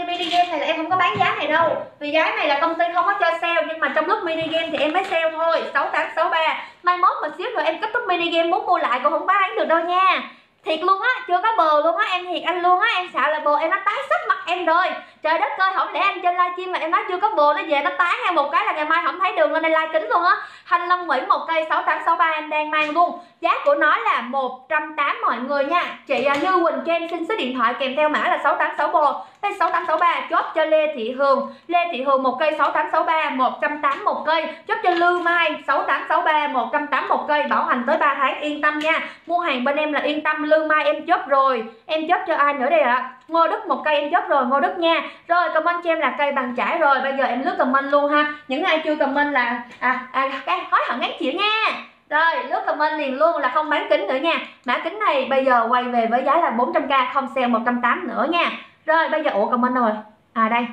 mini game này là em không có bán giá này đâu. Vì giá này là công ty không có cho sale, nhưng mà trong lúc mini game thì em mới sale thôi. 6863 mai mốt mà xíu rồi em kết thúc mini game muốn mua lại cũng không bán được đâu nha thiệt luôn á, chưa có bờ luôn á, em thiệt anh luôn á, em sợ là bờ em nó tái sắc mặt em rồi. Trời đất ơi, không lẽ anh trên livestream mà em nói chưa có bồ nó về nó tái em một cái là ngày mai không thấy đường lên đây like kính luôn á. Thanh long nguyễn một cây 6863 em đang mang luôn. Giá của nó là 180 mọi người nha. Chị à, như quỳnh cho em xin số điện thoại kèm theo mã là 6864 cây 6863 chốt cho lê thị hường. Lê thị hường một cây 6863 180 một cây. Chốt cho lưu mai 6863 180 một cây. Bảo hành tới 3 tháng yên tâm nha. Mua hàng bên em là yên tâm. Lưu mai em chốt rồi. Em chốt cho ai nữa đây ạ? À? ngô đức một cây em chốt rồi ngô đức nha. Rồi comment cho em là cây bằng chải rồi. Bây giờ em lướt comment luôn ha. Những ai chưa comment là à, à cái hối hận ngán chịu nha. Rồi lướt comment liền luôn là không bán kính nữa nha. Mã kính này bây giờ quay về với giá là 400k không sale 180 nữa nha rồi, bây giờ, ủa, comment rồi à đây.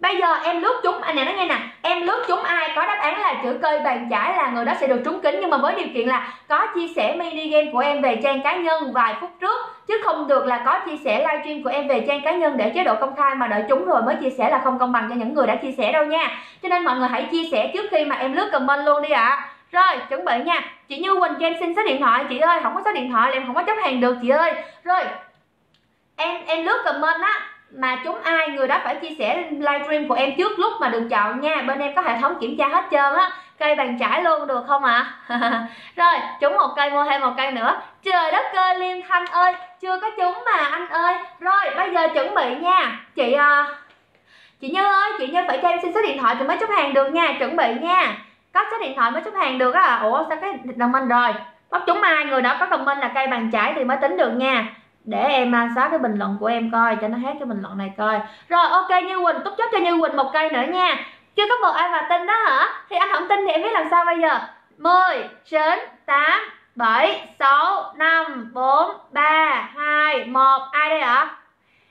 Bây giờ, em lướt chúng, anh này nói nghe nè. Em lướt chúng ai, có đáp án là chữ cây bàn chải là người đó sẽ được trúng kính, Nhưng mà với điều kiện là có chia sẻ mini game của em về trang cá nhân vài phút trước, Chứ không được là có chia sẻ livestream của em về trang cá nhân để chế độ công khai Mà đợi chúng rồi mới chia sẻ là không công bằng cho những người đã chia sẻ đâu nha. Cho nên mọi người hãy chia sẻ trước khi mà em lướt comment luôn đi ạ. À. Rồi, chuẩn bị nha. Chị Như Quỳnh cho em xin số điện thoại. Chị ơi, không có số điện thoại là em không có chấp hàng được, chị ơi. Rồi em em lướt comment á mà chúng ai người đó phải chia sẻ livestream của em trước lúc mà được chọn nha. Bên em có hệ thống kiểm tra hết trơn á cây bàn trải luôn được không ạ? À? rồi chúng một cây mua thêm một cây nữa. Trời đất ơi liêm thanh ơi chưa có chúng mà anh ơi. Rồi bây giờ chuẩn bị nha. Chị uh, chị như ơi chị như phải cho em xin số điện thoại thì mới chốt hàng được nha. Chuẩn bị nha. Có số điện thoại mới chốt hàng được á. Ủa sao cái đồng minh rồi? Bóc chúng ai? Người đó có comment là cây bàn trải thì mới tính được nha để em xóa cái bình luận của em coi, cho nó hết cái bình luận này coi. Rồi, ok, như quỳnh túc chốt cho như quỳnh một cây nữa nha. Chưa có một ai mà tin đó hả? Thì anh không tin thì em biết làm sao bây giờ? 10 9 8 7 6 5 4 3 2 1 ai đây ạ?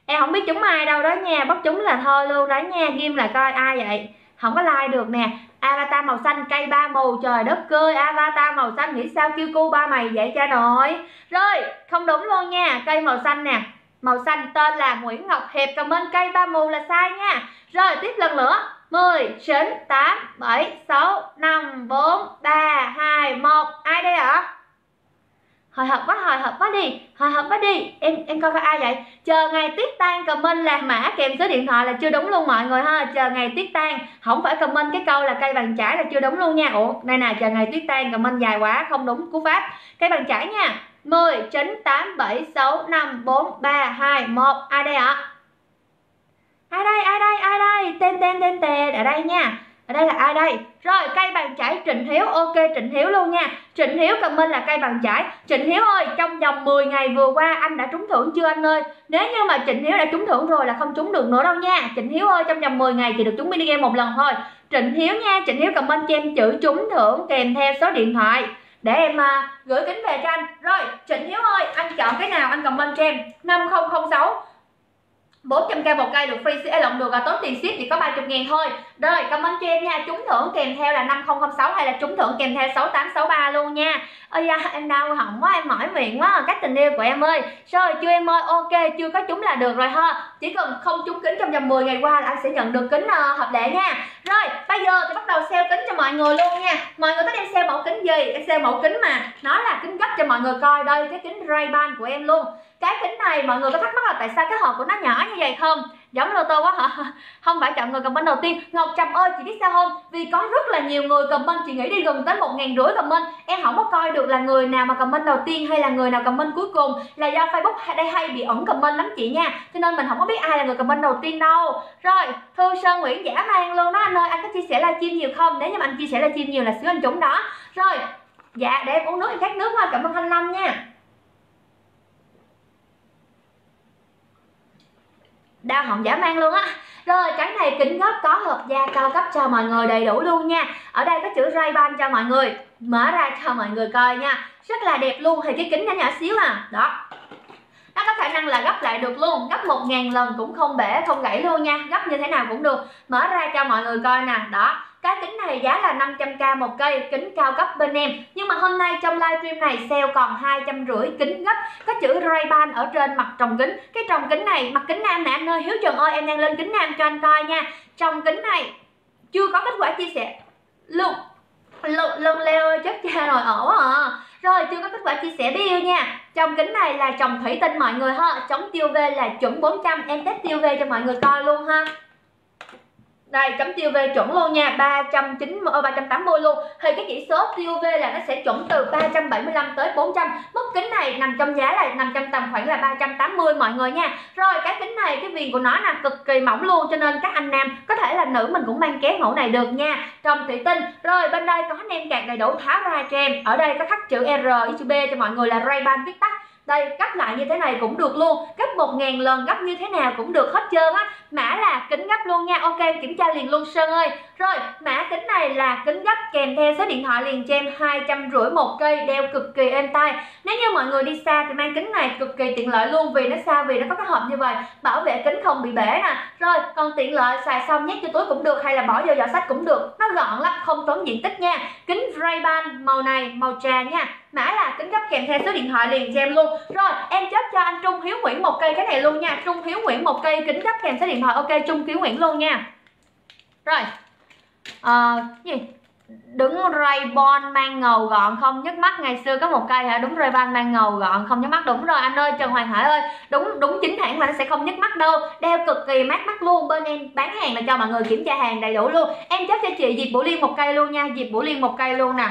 Em không biết chúng ai đâu đó nha. Bắt chúng là thôi luôn đó nha. Ghim lại coi ai vậy? Không có like được nè avatar màu xanh cây ba màu, trời đất cười avatar màu xanh, nghĩ sao kêu cu ba mày vậy cha nội? Rồi, không đúng luôn nha, cây màu xanh nè. Màu xanh tên là Nguyễn Ngọc Hiệp, comment cây ba màu là sai nha. Rồi, tiếp lần nữa. 10 9 8 7 6 5 4 3 2 1 ai đây ạ? Hồi hộp quá, hồi hộp quá đi. Hồi hộp quá đi. Em em coi coi ai vậy? Chờ ngày tiết tan comment là mã kèm số điện thoại là chưa đúng luôn mọi người ha. Chờ ngày tiết tan không phải comment cái câu là cây bàn chải là chưa đúng luôn nha. Ủa đây nè, chờ ngày tiết tan comment dài quá, không đúng, cú pháp. Cây bàn chải nha. 10 9 8 7 6 5 4 3 2 1 ai đây ạ? Ai đây ai đây ai đây? Tên tên tên tên ở đây nha ở đây là ai đây? Rồi cây bàn chải Trịnh Hiếu. Ok Trịnh Hiếu luôn nha. Trịnh Hiếu comment là cây bàn chải. Trịnh Hiếu ơi trong vòng 10 ngày vừa qua anh đã trúng thưởng chưa anh ơi? Nếu như mà Trịnh Hiếu đã trúng thưởng rồi là không trúng được nữa đâu nha. Trịnh Hiếu ơi trong vòng 10 ngày chỉ được trúng mini game một lần thôi. Trịnh Hiếu nha Trịnh Hiếu comment cho em chữ trúng thưởng kèm theo số điện thoại. Để em uh, gửi kính về cho anh. Rồi Trịnh Hiếu ơi anh chọn cái nào anh comment cho em? 5006 400k một cây được free ship lộn được và tốn tiền ship chỉ có 30 ngàn thôi. Rồi comment cho em nha trúng thưởng kèm theo là 5006 hay là trúng thưởng kèm theo 6863 luôn nha. Ơi da em đau hỏng quá em mỏi miệng quá cách tình yêu của em ơi. Rồi chưa em ơi ok chưa có trúng là được rồi ha. Chỉ cần không trúng kính trong vòng 10 ngày qua là anh sẽ nhận được kính uh, hợp lệ nha. Rồi bây giờ thì bắt đầu sale kính cho mọi người luôn nha. Mọi người có em sale mẫu kính gì? Em sale mẫu kính mà. Nó là kính gấp cho mọi người coi đây cái kính ray ban của em luôn cái kính này mọi người có thắc mắc là tại sao cái hộp của nó nhỏ như vậy không? Giống lô tô quá hả? Không phải chọn người comment đầu tiên. Ngọc trầm ơi, chị biết sao không? Vì có rất là nhiều người comment, chị nghĩ đi gần tới một ngàn rưỡi comment. Em không có coi được là người nào mà comment đầu tiên hay là người nào comment cuối cùng. Là do facebook đây hay bị ẩn comment lắm chị nha. Cho nên mình không có biết ai là người comment đầu tiên đâu. Rồi, thư sơn nguyễn, giả mang luôn đó anh ơi. Anh có chia sẻ livestream nhiều không? Nếu như mà anh chia sẻ livestream nhiều là xíu anh trúng đó. Rồi dạ để em uống nước, em khát nước thôi cảm ơn thanh lâm nha. Đau họng giả mang luôn á. Rồi, cái này kính gấp có hộp da cao cấp cho mọi người đầy đủ luôn nha. Ở đây có chữ ray ban cho mọi người. Mở ra cho mọi người coi nha. Rất là đẹp luôn, thì cái kính nó nhỏ xíu à. Đó. Nó có khả năng là gấp lại được luôn, gấp một ngàn lần cũng không bể, không gãy luôn nha. Gấp như thế nào cũng được. Mở ra cho mọi người coi nè. Đó cái kính này giá là 500k một cây, kính cao cấp bên em. Nhưng mà hôm nay trong livestream này sale còn hai trăm rưỡi, kính gấp. Có chữ Ray-Ban ở trên mặt trồng kính. Cái trồng kính này, mặt kính nam nè anh ơi, Hiếu Trần ơi, em đang lên kính nam cho anh coi nha. Trồng kính này chưa có kết quả chia sẻ. Luôn lục lưng leo ơi, chết cha rồi, ổ à. Rồi, chưa có kết quả chia sẻ biết yêu nha. Trong kính này là trồng thủy tinh mọi người ha. Chống tiêu v là chuẩn 400 em test tiêu v cho mọi người coi luôn ha đây chấm tiêu V chuẩn luôn nha 390 ờ, 380 luôn. Thì cái chỉ số tiêu V là nó sẽ chuẩn từ 375 tới 400 mức kính này nằm trong giá là nằm trong tầm khoảng là 380 mọi người nha. Rồi cái kính này cái viền của nó là cực kỳ mỏng luôn cho nên các anh nam có thể là nữ mình cũng mang kéo mẫu này được nha. Trong thủy tinh. Rồi bên đây có nem cạc đầy đủ tháo ra cho em ở đây có khắc chữ R chữ B cho mọi người là Ray-Ban viết tắt. Đây gấp lại như thế này cũng được luôn. Gấp một ngàn lần gấp như thế nào cũng được hết trơn á mã là kính gấp luôn nha. Ok, kiểm tra liền luôn, sơn ơi. Rồi, mã kính này là kính gấp kèm theo số điện thoại liền cho em hai trăm rưỡi một cây, đeo cực kỳ êm tay nếu như mọi người đi xa thì mang kính này cực kỳ tiện lợi luôn, vì nó xa vì nó có cái hộp như vậy. Bảo vệ kính không bị bể nè. Rồi, còn tiện lợi xài xong nhét cho túi cũng được, hay là bỏ vô giỏ sách cũng được. Nó gọn lắm, không tốn diện tích nha. Kính Ray-Ban, màu này, màu trà nha. Mã là kính gấp kèm theo số điện thoại liền cho em luôn. Rồi, em chốt cho anh Trung Hiếu Nguyễn một cây cái này luôn nha. Trung Hiếu Nguyễn một cây, kính gấp kèm số điện thoại ok Trung Hiếu Nguyễn luôn nha. Rồi à, gì? Đứng ray bon mang ngầu gọn không nhức mắt. Ngày xưa có một cây hả? Đúng ray ban mang ngầu gọn không nhức mắt. Đúng rồi anh ơi trần hoàng hải ơi. Đúng đúng chính hãng mà nó sẽ không nhức mắt đâu. Đeo cực kỳ mát mắt luôn. Bên em bán hàng là cho mọi người kiểm tra hàng đầy đủ luôn. Em chốt cho chị dịp bổ liên một cây luôn nha. Dịp bổ liên một cây luôn nè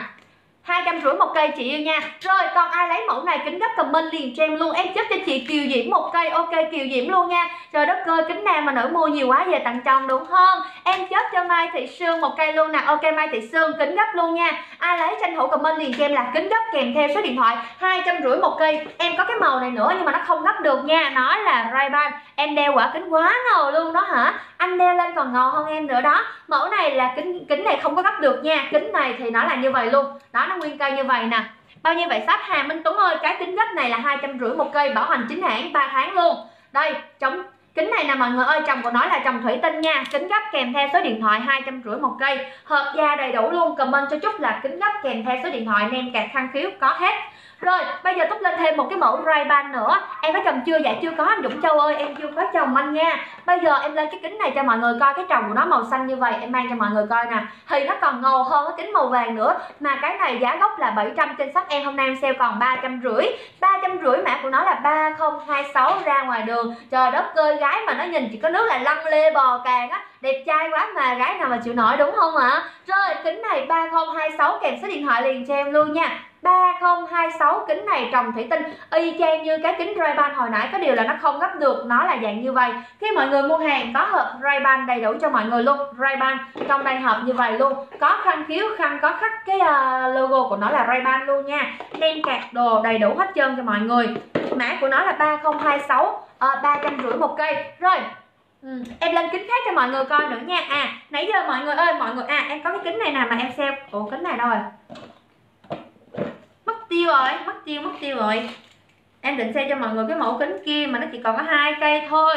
hai trăm rưỡi một cây chị yêu nha. Rồi, còn ai lấy mẫu này, kính gấp comment liền cho em luôn. Em chấp cho chị kiều diễm một cây. Ok, kiều diễm luôn nha. Trời đất ơi, kính nam mà nữ mua nhiều quá về tặng chồng, đúng không? Em chấp cho mai thị sương một cây luôn nè. Ok, mai thị sương, kính gấp luôn nha. Ai lấy tranh thủ comment liền cho em là kính gấp kèm theo số điện thoại. Hai trăm rưỡi một cây. Em có cái màu này nữa nhưng mà nó không gấp được nha. Nó là ray ban em đeo quả kính quá ngầu luôn đó hả? Anh đeo lên còn ngầu hơn em nữa đó. Mẫu này là kính kính này không có gấp được nha. Kính này thì nó là như vậy luôn. Đó, nó nguyên cây như vậy nè. Bao nhiêu vậy? Shop Hà Minh Tuấn ơi, cái kính gấp này là hai trăm rưỡi một cây, bảo hành chính hãng 3 tháng luôn. Đây chống kính này nè mọi người ơi, chồng của nó là chồng thủy tinh nha. Kính gấp kèm theo số điện thoại hai trăm rưỡi một cây. Hộp da đầy đủ luôn, comment cho chút là kính gấp kèm theo số điện thoại, nem cạc khăn phiếu có hết rồi, bây giờ túc lên thêm một cái mẫu ray ban nữa. Em có chồng chưa? Dạ chưa có. Anh dũng châu ơi, em chưa có chồng anh nha. Bây giờ em lên cái kính này cho mọi người coi, cái trồng của nó màu xanh như vậy, em mang cho mọi người coi nè. Thì nó còn ngầu hơn cái kính màu vàng nữa. Mà cái này giá gốc là 700 trên shop em. Hôm nay em sale còn ba trăm rưỡi. ba trăm rưỡi mã của nó là 3026 ra ngoài đường. Trời đất cơi gái mà nó nhìn chỉ có nước là lăn lê bò càng á. Đẹp trai quá mà gái nào mà chịu nổi, đúng không ạ? Rồi, kính này 3026 kèm số điện thoại liền cho em luôn nha. 3026 kính này trồng thủy tinh y chang như cái kính Ray-Ban hồi nãy có điều là nó không gấp được nó là dạng như vậy. Khi mọi người mua hàng có hộp Ray-Ban đầy đủ cho mọi người luôn Ray-Ban trong đây hộp như vậy luôn. Có khăn khiếu khăn có khắc cái uh, logo của nó là Ray-Ban luôn nha. Nem cạc đồ đầy đủ hết trơn cho mọi người. Mã của nó là 3026 ờ, ba trăm rưỡi một cây. Rồi Ừ. em lên kính khác cho mọi người coi nữa nha. À nãy giờ mọi người ơi mọi người à em có cái kính này nè mà em xem. Ủa kính này đâu rồi? Tiêu rồi, mất tiêu mất tiêu rồi. Em định xem cho mọi người cái mẫu kính kia mà nó chỉ còn có hai cây thôi.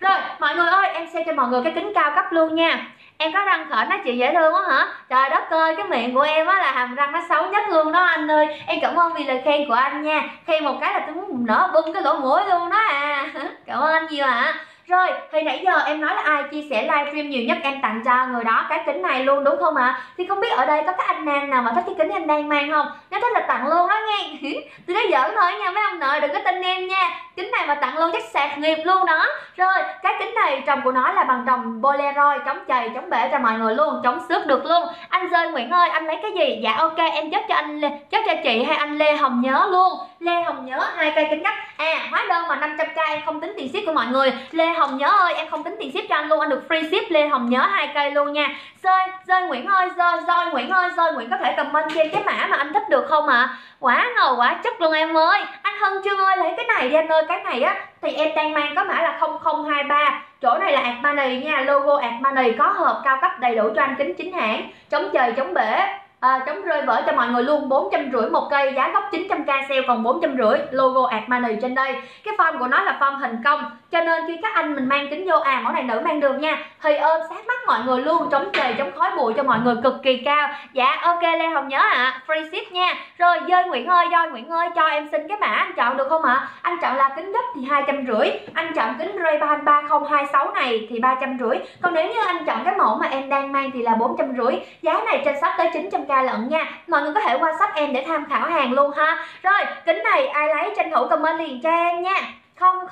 Rồi, mọi người ơi, em xem cho mọi người cái kính cao cấp luôn nha. Em có răng khởi nói chị dễ thương quá hả? Trời đất ơi, cái miệng của em á là hàm răng nó xấu nhất luôn đó anh ơi. Em cảm ơn vì lời khen của anh nha. Khen một cái là tôi muốn nở bung cái lỗ mũi luôn đó à. Cảm ơn anh nhiều ạ. à. Rồi, thì nãy giờ em nói là ai chia sẻ livestream nhiều nhất em tặng cho người đó cái kính này luôn đúng không ạ? À? Thì không biết ở đây có các anh nam nào mà thích cái kính em đang mang không? Nếu thích là tặng luôn đó nghe. Tôi nói giỡn thôi nha mấy ông nội đừng có tin em nha. Kính này mà tặng luôn chắc sạc nghiệp luôn đó. Rồi, cái kính này trồng của nó là bằng trồng Polaroid chống chày, chống bể cho mọi người luôn, chống xước được luôn. Anh rơi Nguyễn ơi, anh lấy cái gì? Dạ ok, em chốt cho anh chốt cho chị hay anh Lê Hồng nhớ luôn. Lê Hồng nhớ hai cây kính ngắt. À, hóa đơn mà 500k em không tính tiền ship của mọi người. Lê Hồng nhớ ơi em không tính tiền ship cho anh luôn anh được free ship Lê Hồng nhớ hai cây luôn nha Rơi, Rơi Nguyễn ơi, Rơi, Rơi Nguyễn ơi, Rơi Nguyễn có thể comment cho em cái mã mà anh thích được không ạ? À? Quá ngầu quá chất luôn em ơi Anh Hân Trương ơi lấy cái này đi anh ơi Cái này á thì em đang mang có mã là 0023 Chỗ này là Admani nha Logo Admani có hộp cao cấp đầy đủ cho anh kính chính hãng Chống trời chống bể à, chống rơi vỡ cho mọi người luôn bốn trăm rưỡi một cây giá gốc 900k sale còn bốn trăm rưỡi logo Armani trên đây. Cái form của nó là form hình cong cho nên khi các anh mình mang kính vô à mẫu này nữ mang được nha. Thì ôm sát mắt mọi người luôn chống trời chống khói bụi cho mọi người cực kỳ cao. Dạ ok lê hồng nhớ ạ à, free ship nha. Rồi dơi nguyễn ơi dơi nguyễn ơi cho em xin cái mã anh chọn được không ạ? À? anh chọn là kính gấp thì hai trăm rưỡi anh chọn kính Ray-Ban 3026 này thì ba trăm rưỡi. Còn nếu như anh chọn cái mẫu mà em đang mang thì là bốn trăm rưỡi giá này trên shop tới 900k lận nha. Mọi người có thể qua shop em để tham khảo hàng luôn ha. Rồi, kính này ai lấy tranh thủ comment liền cho em nha.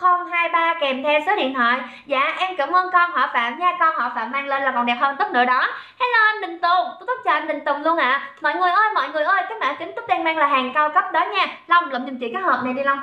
0023 kèm theo số điện thoại. Dạ em cảm ơn con họ Phạm nha. Con họ Phạm mang lên là còn đẹp hơn Túc nữa đó. Hello, anh Đình Tùng. Tôi Túc, chào anh Đình Tùng luôn ạ. À. Mọi người ơi, mọi người ơi, Cái mã kính Túc đang mang là hàng cao cấp đó nha. Long, lụm dùm chị cái hộp này đi Long.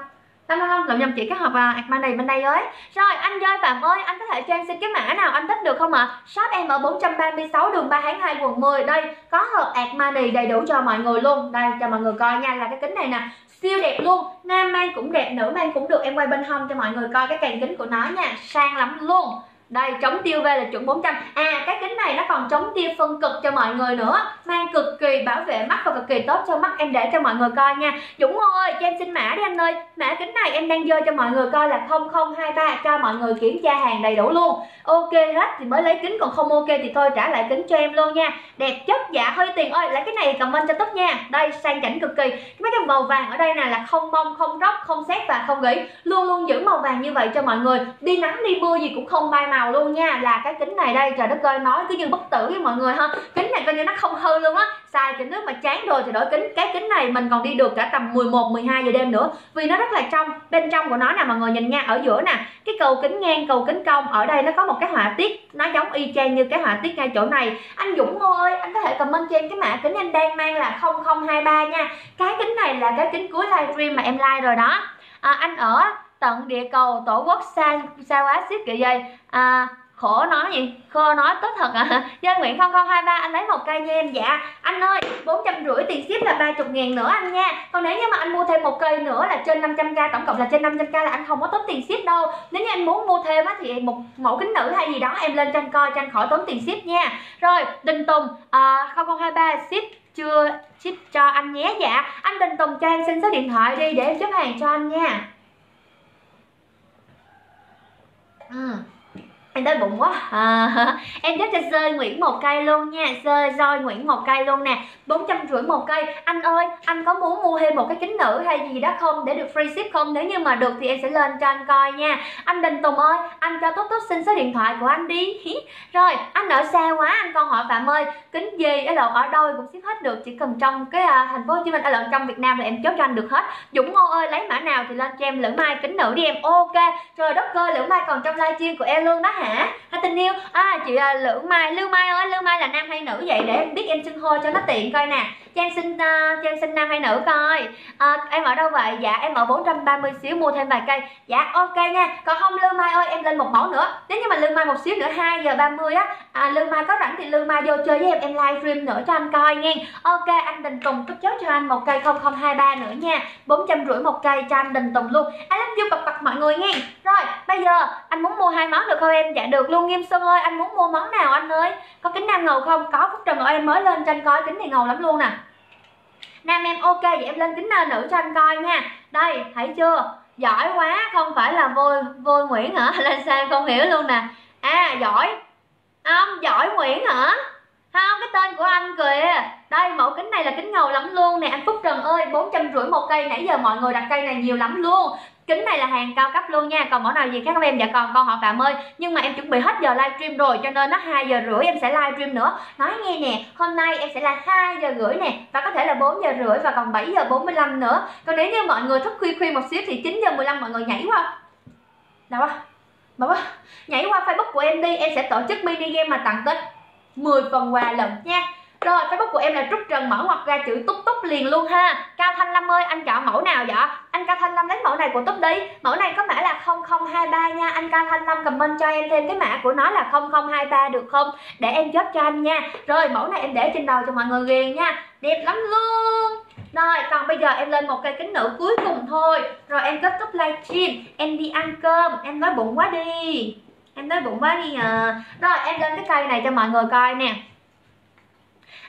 Long không Long lụm chị cái hộp à, này bên đây với Rồi anh Doi Phạm ơi Anh có thể cho em xin cái mã nào anh thích được không ạ? À? Shop em ở 436 đường 3 tháng 2 quận 10 Đây có hộp Armani đầy đủ cho mọi người luôn. Đây cho mọi người coi nha là cái kính này nè. Siêu đẹp luôn. Nam mang cũng đẹp nữ mang cũng được. Em quay bên hông cho mọi người coi cái càng kính của nó nha. Sang lắm luôn đây, chống tiêu V là chuẩn 400 à cái kính này nó còn chống tia phân cực cho mọi người nữa. Mang cực kỳ bảo vệ mắt và cực kỳ tốt cho mắt. Em để cho mọi người coi nha. Dũng ơi, cho em xin mã đi anh ơi. Mã kính này em đang dơ cho mọi người coi là 0023 cho mọi người kiểm tra hàng đầy đủ luôn. Ok hết, thì mới lấy kính, còn không ok thì thôi trả lại kính cho em luôn nha. Đẹp chất dạ hơi tiền. Ơi lấy cái này comment cho tốt nha. Đây, sang chảnh cực kỳ. Mấy cái màu vàng ở đây nè là không bông không róc, không xét và không gỉ. Luôn luôn giữ màu vàng như vậy cho mọi người. Đi nắng, đi mưa gì cũng không bay màu màu luôn nha. Là cái kính này đây trời đất ơi nói cứ như bất tử với mọi người ha. Kính này coi như nó không hư luôn á. Xài kính nước mà chán rồi thì đổi kính. Cái kính này mình còn đi được cả tầm 11 12 giờ đêm nữa. Vì nó rất là trong bên trong của nó nè mọi người nhìn nha ở giữa nè. Cái cầu kính ngang cầu kính cong ở đây nó có một cái họa tiết. Nó giống y chang như cái họa tiết ngay chỗ này. Anh Dũng ơi anh có thể comment cho em cái mã kính anh đang mang là 0023 nha. Cái kính này là cái kính cuối livestream mà em like rồi đó. À, anh ở tận địa cầu tổ quốc xa xa quá xiết kiểu gì à khổ nói gì? Khô nói tốt thật à. Dân nguyện 0023 anh lấy một cây nha em dạ anh ơi bốn trăm rưỡi tiền ship là ba chục ngàn nữa anh nha. Còn nếu như mà anh mua thêm một cây nữa là trên 500k tổng cộng là trên 500k là anh không có tốn tiền ship đâu. Nếu như anh muốn mua thêm á thì một mẫu kính nữ hay gì đó em lên tranh coi tranh khỏi tốn tiền ship nha. Rồi đình tùng à, 0023 ship chưa ship cho anh nhé. Dạ anh đình tùng cho em xin số điện thoại đi để em chốt hàng cho anh nha. Ừ em đói bụng quá. À, em rất cho rơi nguyễn một cây luôn nha. Rơi roi nguyễn một cây luôn nè. bốn trăm rưỡi một cây. Anh ơi anh có muốn mua thêm một cái kính nữ hay gì đó không? Để được free ship không? Nếu như mà được thì em sẽ lên cho anh coi nha. Anh đình tùng ơi anh cho tốt tốt xin số điện thoại của anh đi. Rồi anh ở xa quá anh con hỏi phạm ơi kính gì? Ở lộn ở đâu cũng ship hết được. Chỉ cần trong cái à, thành phố hồ chí minh ở lộn trong việt nam là em chốt cho anh được hết. Dũng ngô ơi lấy mã nào thì lên cho em. Lữ mai kính nữ đi em. Ok. Rồi đất cơ lữ mai còn trong livestream của em luôn đó hả? Hay tình yêu? À chị à, lữ mai lưu mai ơi lưu mai là nam hay nữ vậy? Để em biết em xưng hô cho nó tiện coi nè. Trang sinh xin uh, xin nam hay nữ coi. À, em ở đâu vậy? Dạ em ở 430 xíu mua thêm vài cây. Dạ ok nha. Còn không lương mai ơi em lên một mẫu nữa. Nếu như mà lương mai một xíu nữa 2 giờ 30 á à, lương mai có rảnh thì lương mai vô chơi với em em livestream nữa cho anh coi nghe. Ok anh đình tùng chúc chốt cho anh một cây 0023 nữa nha. bốn trăm rưỡi một cây cho anh đình tùng luôn. Anh love you bật bật mọi người nghe. Rồi bây giờ anh muốn mua hai món được không em? Dạ được luôn nghiêm sơn ơi anh muốn mua món nào anh ơi? Có kính đang ngầu không? Có phúc trần ơi em mới lên cho anh coi kính này ngầu lắm luôn nè nam em ok vậy em lên kính nữ cho anh coi nha. Đây, thấy chưa? Giỏi quá, không phải là vôi vôi nguyễn hả? Lên sao không hiểu luôn nè. À giỏi. Không, giỏi nguyễn hả? Không, cái tên của anh kìa. Đây, mẫu kính này là kính ngầu lắm luôn nè. Anh phúc trần ơi, bốn trăm rưỡi một cây. Nãy giờ mọi người đặt cây này nhiều lắm luôn kính này là hàng cao cấp luôn nha. Còn mẫu nào gì khác các em? Dạ còn con họ phạm ơi. Nhưng mà em chuẩn bị hết giờ livestream rồi, cho nên nó hai giờ rưỡi em sẽ livestream nữa. Nói nghe nè, hôm nay em sẽ là hai giờ rưỡi nè, và có thể là 4 giờ rưỡi và còn 7 giờ 45 nữa. Còn nếu như mọi người thức khuya khuya một xíu thì 9 giờ 15 mọi người nhảy qua. Đâu quá mà quá nhảy qua facebook của em đi, em sẽ tổ chức mini game mà tặng tới 10 phần quà lần nha rồi, Facebook của em là Trúc Trần mở ngoặc ra chữ túc túc liền luôn ha. Cao Thanh Lâm ơi, anh chọn mẫu nào vậy? Anh Cao Thanh Lâm lấy mẫu này của túc đi. Mẫu này có mã là 0023 nha. Anh Cao Thanh Lâm comment cho em thêm cái mã của nó là 0023 được không? Để em chốt cho anh nha. Rồi, mẫu này em để trên đầu cho mọi người ghiền nha. Đẹp lắm luôn. Rồi, còn bây giờ em lên một cây kính nữ cuối cùng thôi. Rồi, em kết thúc livestream Em đi ăn cơm. Em nói bụng quá đi. Em nói bụng quá đi à. Rồi, em lên cái cây này cho mọi người coi nè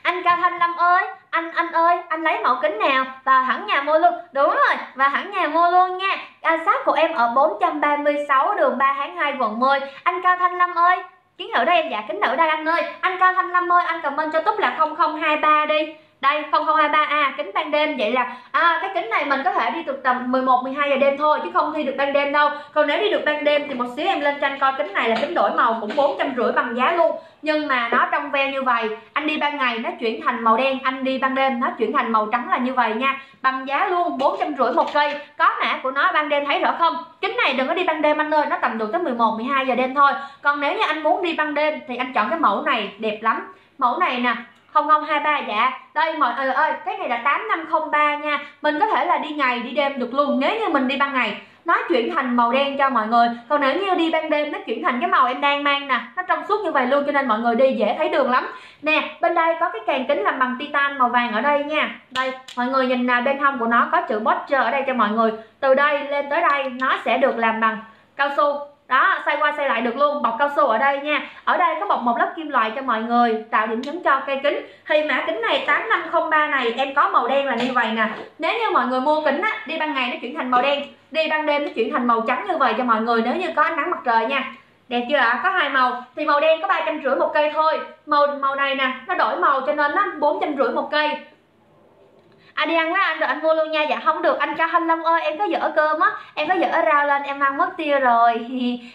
anh cao thanh lâm ơi anh anh ơi anh lấy mẫu kính nào vào hẳn nhà mua luôn. Đúng rồi và hẳn nhà mua luôn nha. À, shop của em ở 436 đường 3 tháng 2 quận 10 anh cao thanh lâm ơi kính nữ đây em dạ kính nữ đây anh ơi. Anh cao thanh lâm ơi anh comment cho túc là 0023 đi đây 0023A kính ban đêm. Vậy là à cái kính này mình có thể đi được tầm 11 12 giờ đêm thôi, chứ không thi được ban đêm đâu. Còn nếu đi được ban đêm thì một xíu em lên tranh coi kính này là kính đổi màu cũng bốn trăm rưỡi bằng giá luôn. Nhưng mà nó trong veo như vậy, anh đi ban ngày nó chuyển thành màu đen, anh đi ban đêm nó chuyển thành màu trắng là như vậy nha. Bằng giá luôn, bốn trăm rưỡi một cây. Có mã của nó ban đêm thấy rõ không? Kính này đừng có đi ban đêm anh ơi, nó tầm được tới 11 12 giờ đêm thôi. Còn nếu như anh muốn đi ban đêm thì anh chọn cái mẫu này, đẹp lắm. Mẫu này nè 0023 dạ. Đây, mọi người ơi, cái này là 8503 nha. Mình có thể là đi ngày, đi đêm được luôn, nếu như mình đi ban ngày. Nó chuyển thành màu đen cho mọi người. Còn nếu như đi ban đêm, nó chuyển thành cái màu em đang mang nè. Nó trong suốt như vậy luôn, cho nên mọi người đi dễ thấy đường lắm. Nè, bên đây có cái càng kính làm bằng titan màu vàng ở đây nha. Đây, mọi người nhìn bên hông của nó có chữ Bosch ở đây cho mọi người. Từ đây lên tới đây, nó sẽ được làm bằng cao su đó xoay qua xoay lại được luôn, bọc cao su ở đây nha. Ở đây có bọc một lớp kim loại cho mọi người, tạo điểm nhấn cho cây kính. Thì mã kính này 8503 này, em có màu đen là như vậy nè. Nếu như mọi người mua kính á, đi ban ngày nó chuyển thành màu đen, đi ban đêm nó chuyển thành màu trắng như vậy cho mọi người nếu như có ánh nắng mặt trời nha. Đẹp chưa ạ? Có hai màu, thì màu đen có ba trăm rưỡi một cây thôi. Màu màu này nè, nó đổi màu cho nên nó bốn trăm rưỡi một cây. Anh đi ăn với anh rồi anh mua luôn nha. Dạ không được. Anh ca Thanh long ơi, em có dở cơm á. Em có dở rau lên, em ăn mất tiêu rồi.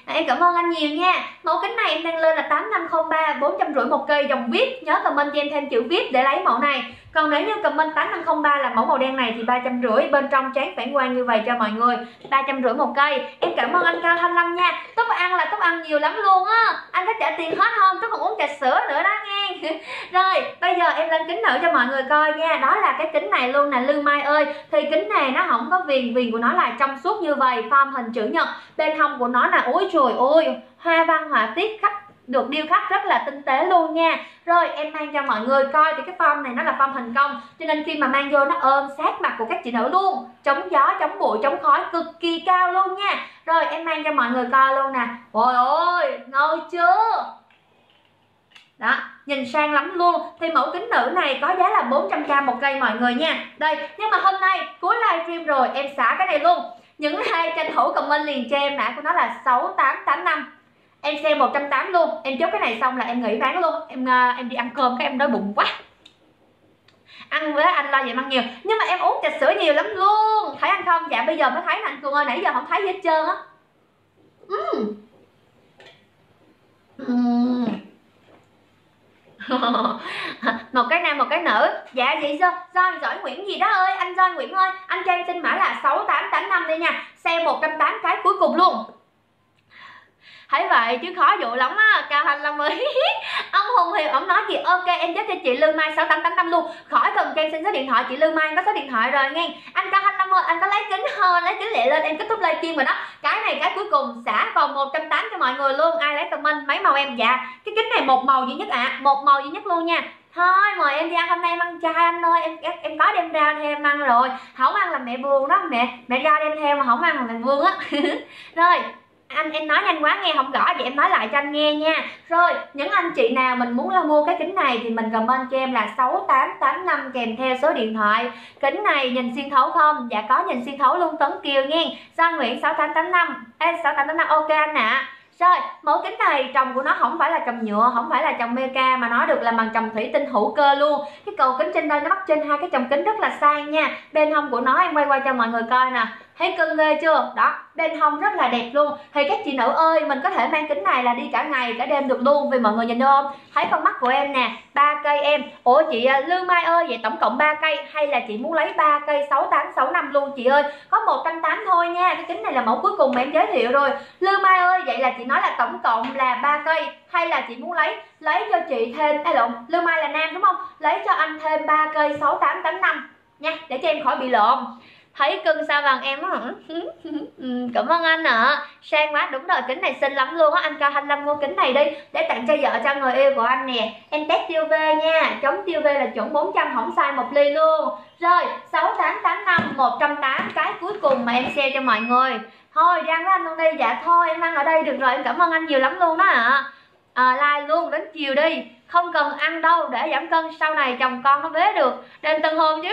Em cảm ơn anh nhiều nha. Mẫu kính này em đang lên là tám năm không ba, bốn trăm rưỡi một cây dòng vip nhớ comment cho em thêm chữ vip để lấy mẫu này. Còn nếu như comment 8503 là mẫu màu đen này thì ba trăm rưỡi, bên trong tráng phản quang như vậy cho mọi người. Ba trăm rưỡi một cây. Em cảm ơn anh cao thanh lâm nha. Túc ăn là túc ăn nhiều lắm luôn á. Anh có trả tiền hết không? Túc còn uống trà sữa nữa đó nghe. rồi, bây giờ em lên kính thử cho mọi người coi nha. Đó là cái kính này luôn nè lương mai ơi. Thì kính này nó không có viền viền của nó là trong suốt như vậy, form hình chữ nhật. Bên hông của nó là ôi trời ơi, hoa văn họa tiết khắc được điêu khắc rất là tinh tế luôn nha. Rồi, em mang cho mọi người coi thì cái form này nó là form hình cong cho nên khi mà mang vô nó ôm sát mặt của các chị nữ luôn. Chống gió, chống bụi, chống khói cực kỳ cao luôn nha. Rồi, em mang cho mọi người coi luôn nè. Ôi ôi ngầu chưa? Đó nhìn sang lắm luôn. Thì mẫu kính nữ này có giá là 400k một cây mọi người nha. Đây nhưng mà hôm nay cuối livestream rồi em xả cái này luôn. Những hai tranh thủ comment liền cho em mã của nó là 6885 em xem 180 luôn. Em chốt cái này xong là em nghỉ bán luôn. Em uh, em đi ăn cơm các em đói bụng quá. Ăn với anh lo vậy ăn nhiều. Nhưng mà em uống trà sữa nhiều lắm luôn. Thấy anh không? Dạ bây giờ mới thấy anh cường ơi nãy giờ không thấy gì hết trơn á. Uhm. uhm. một cái nam, một cái nữ. Dạ vậy do do giỏi nguyễn gì đó ơi? Anh do nguyễn ơi. Anh cho em xin mã là 6885 đi nha. Xe 180 cái cuối cùng luôn thấy vậy chứ khó dụ lắm á cao thanh long ơi. Ông hùng hiệp ông nói gì? Ok em giúp cho chị lương mai sáu tám tám luôn. Khỏi cần cho em xin số điện thoại chị lương mai có số điện thoại rồi nghe. Anh cao thanh long ơi anh có lấy kính hơn lấy kính lệ lên em kết thúc livestream rồi đó. Cái này cái cuối cùng xả còn 180 cho mọi người luôn. Ai lấy comment mấy màu em? Dạ cái kính này một màu duy nhất ạ. À. một màu duy nhất luôn nha. Thôi mời em đi ăn hôm nay em ăn chay anh ơi. Em em, em có đem ra thêm ăn rồi. Không ăn là mẹ buồn đó. Mẹ mẹ ra đem theo mà không ăn là mẹ buồn á. Rồi anh em nói nhanh quá nghe không rõ vậy em nói lại cho anh nghe nha rồi những anh chị nào mình muốn là mua cái kính này thì mình comment cho em là 6885 kèm theo số điện thoại kính này nhìn xuyên thấu không dạ có nhìn xuyên thấu luôn Tấn Kiều nghe Sang Nguyễn 6885 Ê 6885 ok anh ạ à. Rồi, mẫu kính này trồng của nó không phải là trồng nhựa, không phải là trồng meca mà nó được làm bằng trồng thủy tinh hữu cơ luôn. Cái cầu kính trên đây nó bắt trên hai cái trồng kính rất là sang nha. Bên hông của nó em quay qua cho mọi người coi nè. Thấy cưng ghê chưa? Đó, bên hông rất là đẹp luôn. Thì các chị nữ ơi mình có thể mang kính này là đi cả ngày cả đêm được luôn vì mọi người nhìn được không? Thấy con mắt của em nè ba cây em. Ủa chị à, lương mai ơi vậy tổng cộng 3 cây hay là chị muốn lấy 3 cây sáu tám sáu năm luôn chị ơi? Có một trăm tám thôi nha cái kính này là mẫu cuối cùng mà em giới thiệu rồi. Lương mai ơi vậy là chị nói là tổng cộng là ba cây hay là chị muốn lấy lấy cho chị thêm ai lộn lương mai là nam đúng không? Lấy cho anh thêm 3 cây sáu tám tám năm nha để cho em khỏi bị lộn thấy cưng sao bằng em á ừ, ừ, ừ, ừ, cảm ơn anh ạ. À. sang quá đúng rồi kính này xinh lắm luôn á anh cho 25 mua kính này đi để tặng cho vợ cho người yêu của anh nè. Em test tiêu v nha chống tiêu v là chuẩn 400 không sai một ly luôn. Rồi 6885 108 cái cuối cùng mà em share cho mọi người. Thôi răng với anh luôn đi. Dạ thôi em ăn ở đây được rồi em cảm ơn anh nhiều lắm luôn đó ạ à. à, like luôn đến chiều đi. Không cần ăn đâu để giảm cân sau này chồng con nó bế được. Nên tân hôn chứ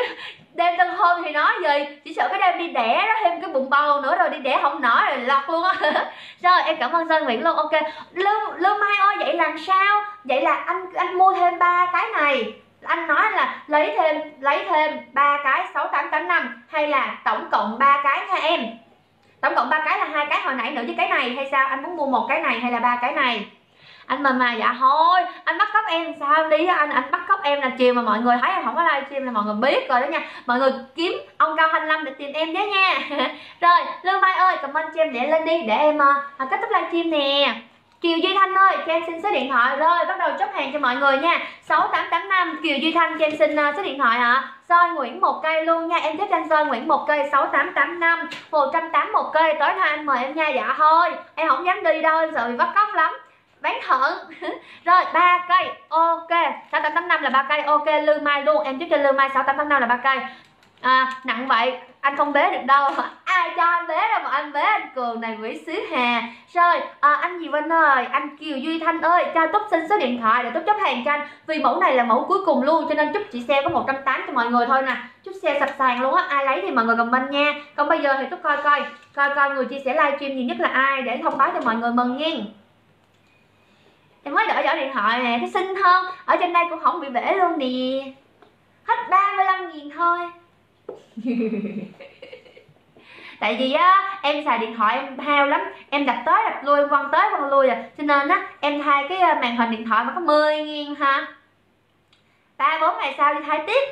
đêm tân hôn thì nói gì? Chỉ sợ cái đêm đi đẻ đó, thêm cái bụng bầu nữa rồi đi đẻ không nổi rồi lọc luôn á. Rồi em cảm ơn sơn nguyễn luôn, ok. Lương lương mai ơi, vậy làm sao? Vậy là anh anh mua thêm ba cái này. Anh nói là lấy thêm lấy thêm ba cái sáu, tám tám, năm, hay là tổng cộng ba cái nha em. Tổng cộng ba cái là hai cái hồi nãy nữa với cái này, hay sao? Anh muốn mua một cái này hay là ba cái này? Anh mà mà dạ thôi. Anh bắt cóc em sao đi anh anh bắt cóc em là chiều mà mọi người thấy em không có livestream là mọi người biết rồi đó nha. Mọi người kiếm ông cao 25 để tìm em nhé nha. Rồi lương mai ơi comment cho em để lên đi để em uh, kết thúc livestream nè. Kiều Duy Thanh ơi, cho em xin số điện thoại. Rồi, bắt đầu chốt hàng cho mọi người nha. 6885 Kiều Duy Thanh cho em xin uh, số điện thoại hả? Soi Nguyễn một cây luôn nha, em thích anh soi Nguyễn một cây 6885 180 một cây, tối nay anh mời em nha. Dạ thôi, em không dám đi đâu, em sợ bị bắt cóc lắm bán thận rồi ba cây ok. sáu tám tám năm là ba cây ok. Lư mai luôn em chúc cho lư mai sáu tám tám năm là ba cây. À, nặng vậy anh không bế được đâu. Ai cho anh bế đâu mà anh bế anh cường này nguyễn xứ hà. Rồi à, anh gì Vinh ơi anh Kiều Duy Thanh ơi cho Túc xin số điện thoại để Túc chấp hàng cho anh. Vì mẫu này là mẫu cuối cùng luôn cho nên chúc chị xe có 180 cho mọi người thôi nè. Chúc xe sập sàn luôn á ai lấy thì mọi người comment nha. Còn bây giờ thì Túc coi coi coi coi người chia sẻ livestream nhiều nhất là ai để thông báo cho mọi người mừng nha em mới đổi vỏ điện thoại nè cái xinh hơn. Ở trên đây cũng không bị bể luôn nè. Hết 35 nghìn thôi. Tại vì á em xài điện thoại em hao lắm. Em đặt tới đặt lui quăng tới quăng lui à. Cho nên á em thay cái ờ, màn hình điện thoại mà có 10 nghìn ha ba bốn ngày sau đi thay tiếp.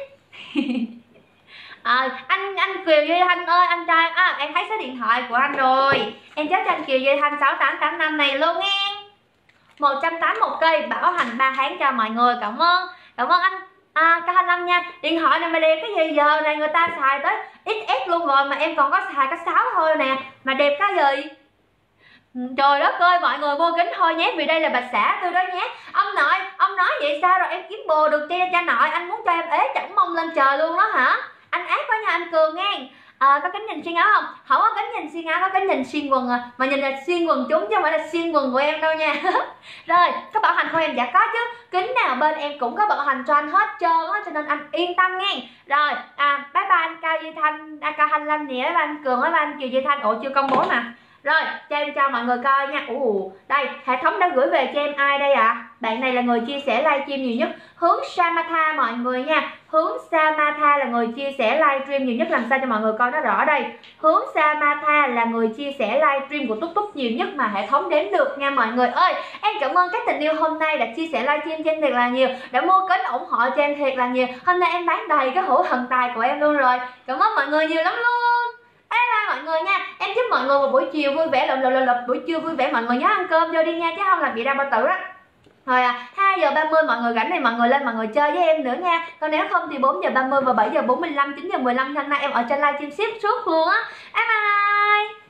À, anh anh Kiều Duy Thanh ơi anh trai à, em thấy số điện thoại của anh rồi. Em chết cho anh Kiều Duy Thanh 6885 này luôn nghe. 180 một cây, bảo hành 3 tháng cho mọi người. Cảm ơn. Cảm ơn anh. À Cao anh Lâm nha. Điện thoại này mà đẹp cái gì? Giờ này người ta xài tới XS luôn rồi, mà em còn có xài cái 6 thôi nè. Mà đẹp cái gì? Trời đất ơi, mọi người mua kính thôi nhé, Vì đây là bà xã tôi đó nhé. Ông nội, ông nói vậy sao rồi? Em kiếm bồ được cho cha nội? Anh muốn cho em ế, chẳng mong lên trời luôn đó hả? Anh ác quá nha, anh Cường nghe à, có kính nhìn xuyên áo không? Không có kính nhìn xuyên áo có kính nhìn xuyên quần à. Mà nhìn là xuyên quần chúng chứ không phải là xuyên quần của em đâu nha. Rồi có bảo hành không em dạ có chứ. Kính nào bên em cũng có bảo hành cho anh hết trơn á cho nên anh yên tâm nghe. Rồi à bye bye anh cao duy thanh à, cao thanh lanh nè anh cường với anh kiều duy thanh. Ủa chưa công bố mà rồi, cho em cho mọi người coi nha. Ủ đây, hệ thống đã gửi về cho em ai đây ạ? À? bạn này là người chia sẻ livestream nhiều nhất. Hướng Samatha mọi người nha. Hướng Samatha là người chia sẻ livestream nhiều nhất. Làm sao cho mọi người coi nó rõ đây? Hướng Samatha là người chia sẻ livestream của Túc Túc nhiều nhất mà hệ thống đếm được nha mọi người ơi. Em cảm ơn các tình yêu hôm nay đã chia sẻ livestream cho em thiệt là nhiều, đã mua kính ủng hộ cho em thiệt là nhiều. Hôm nay em bán đầy cái hũ thần tài của em luôn rồi. Cảm ơn mọi người nhiều lắm luôn bye bye mọi người nha. Em chúc mọi người một buổi chiều vui vẻ lụm lụm lụm lộn buổi trưa vui vẻ. Mọi người nhớ ăn cơm vô đi nha chứ không là bị đau bao tử đó rồi à, 2 giờ 30 mọi người rảnh này mọi người lên mọi người chơi với em nữa nha. Còn nếu không thì 4 giờ 30 và 7 giờ 45, 9 giờ 15 hôm nay em ở trên live stream ship suốt luôn á. Bye bye.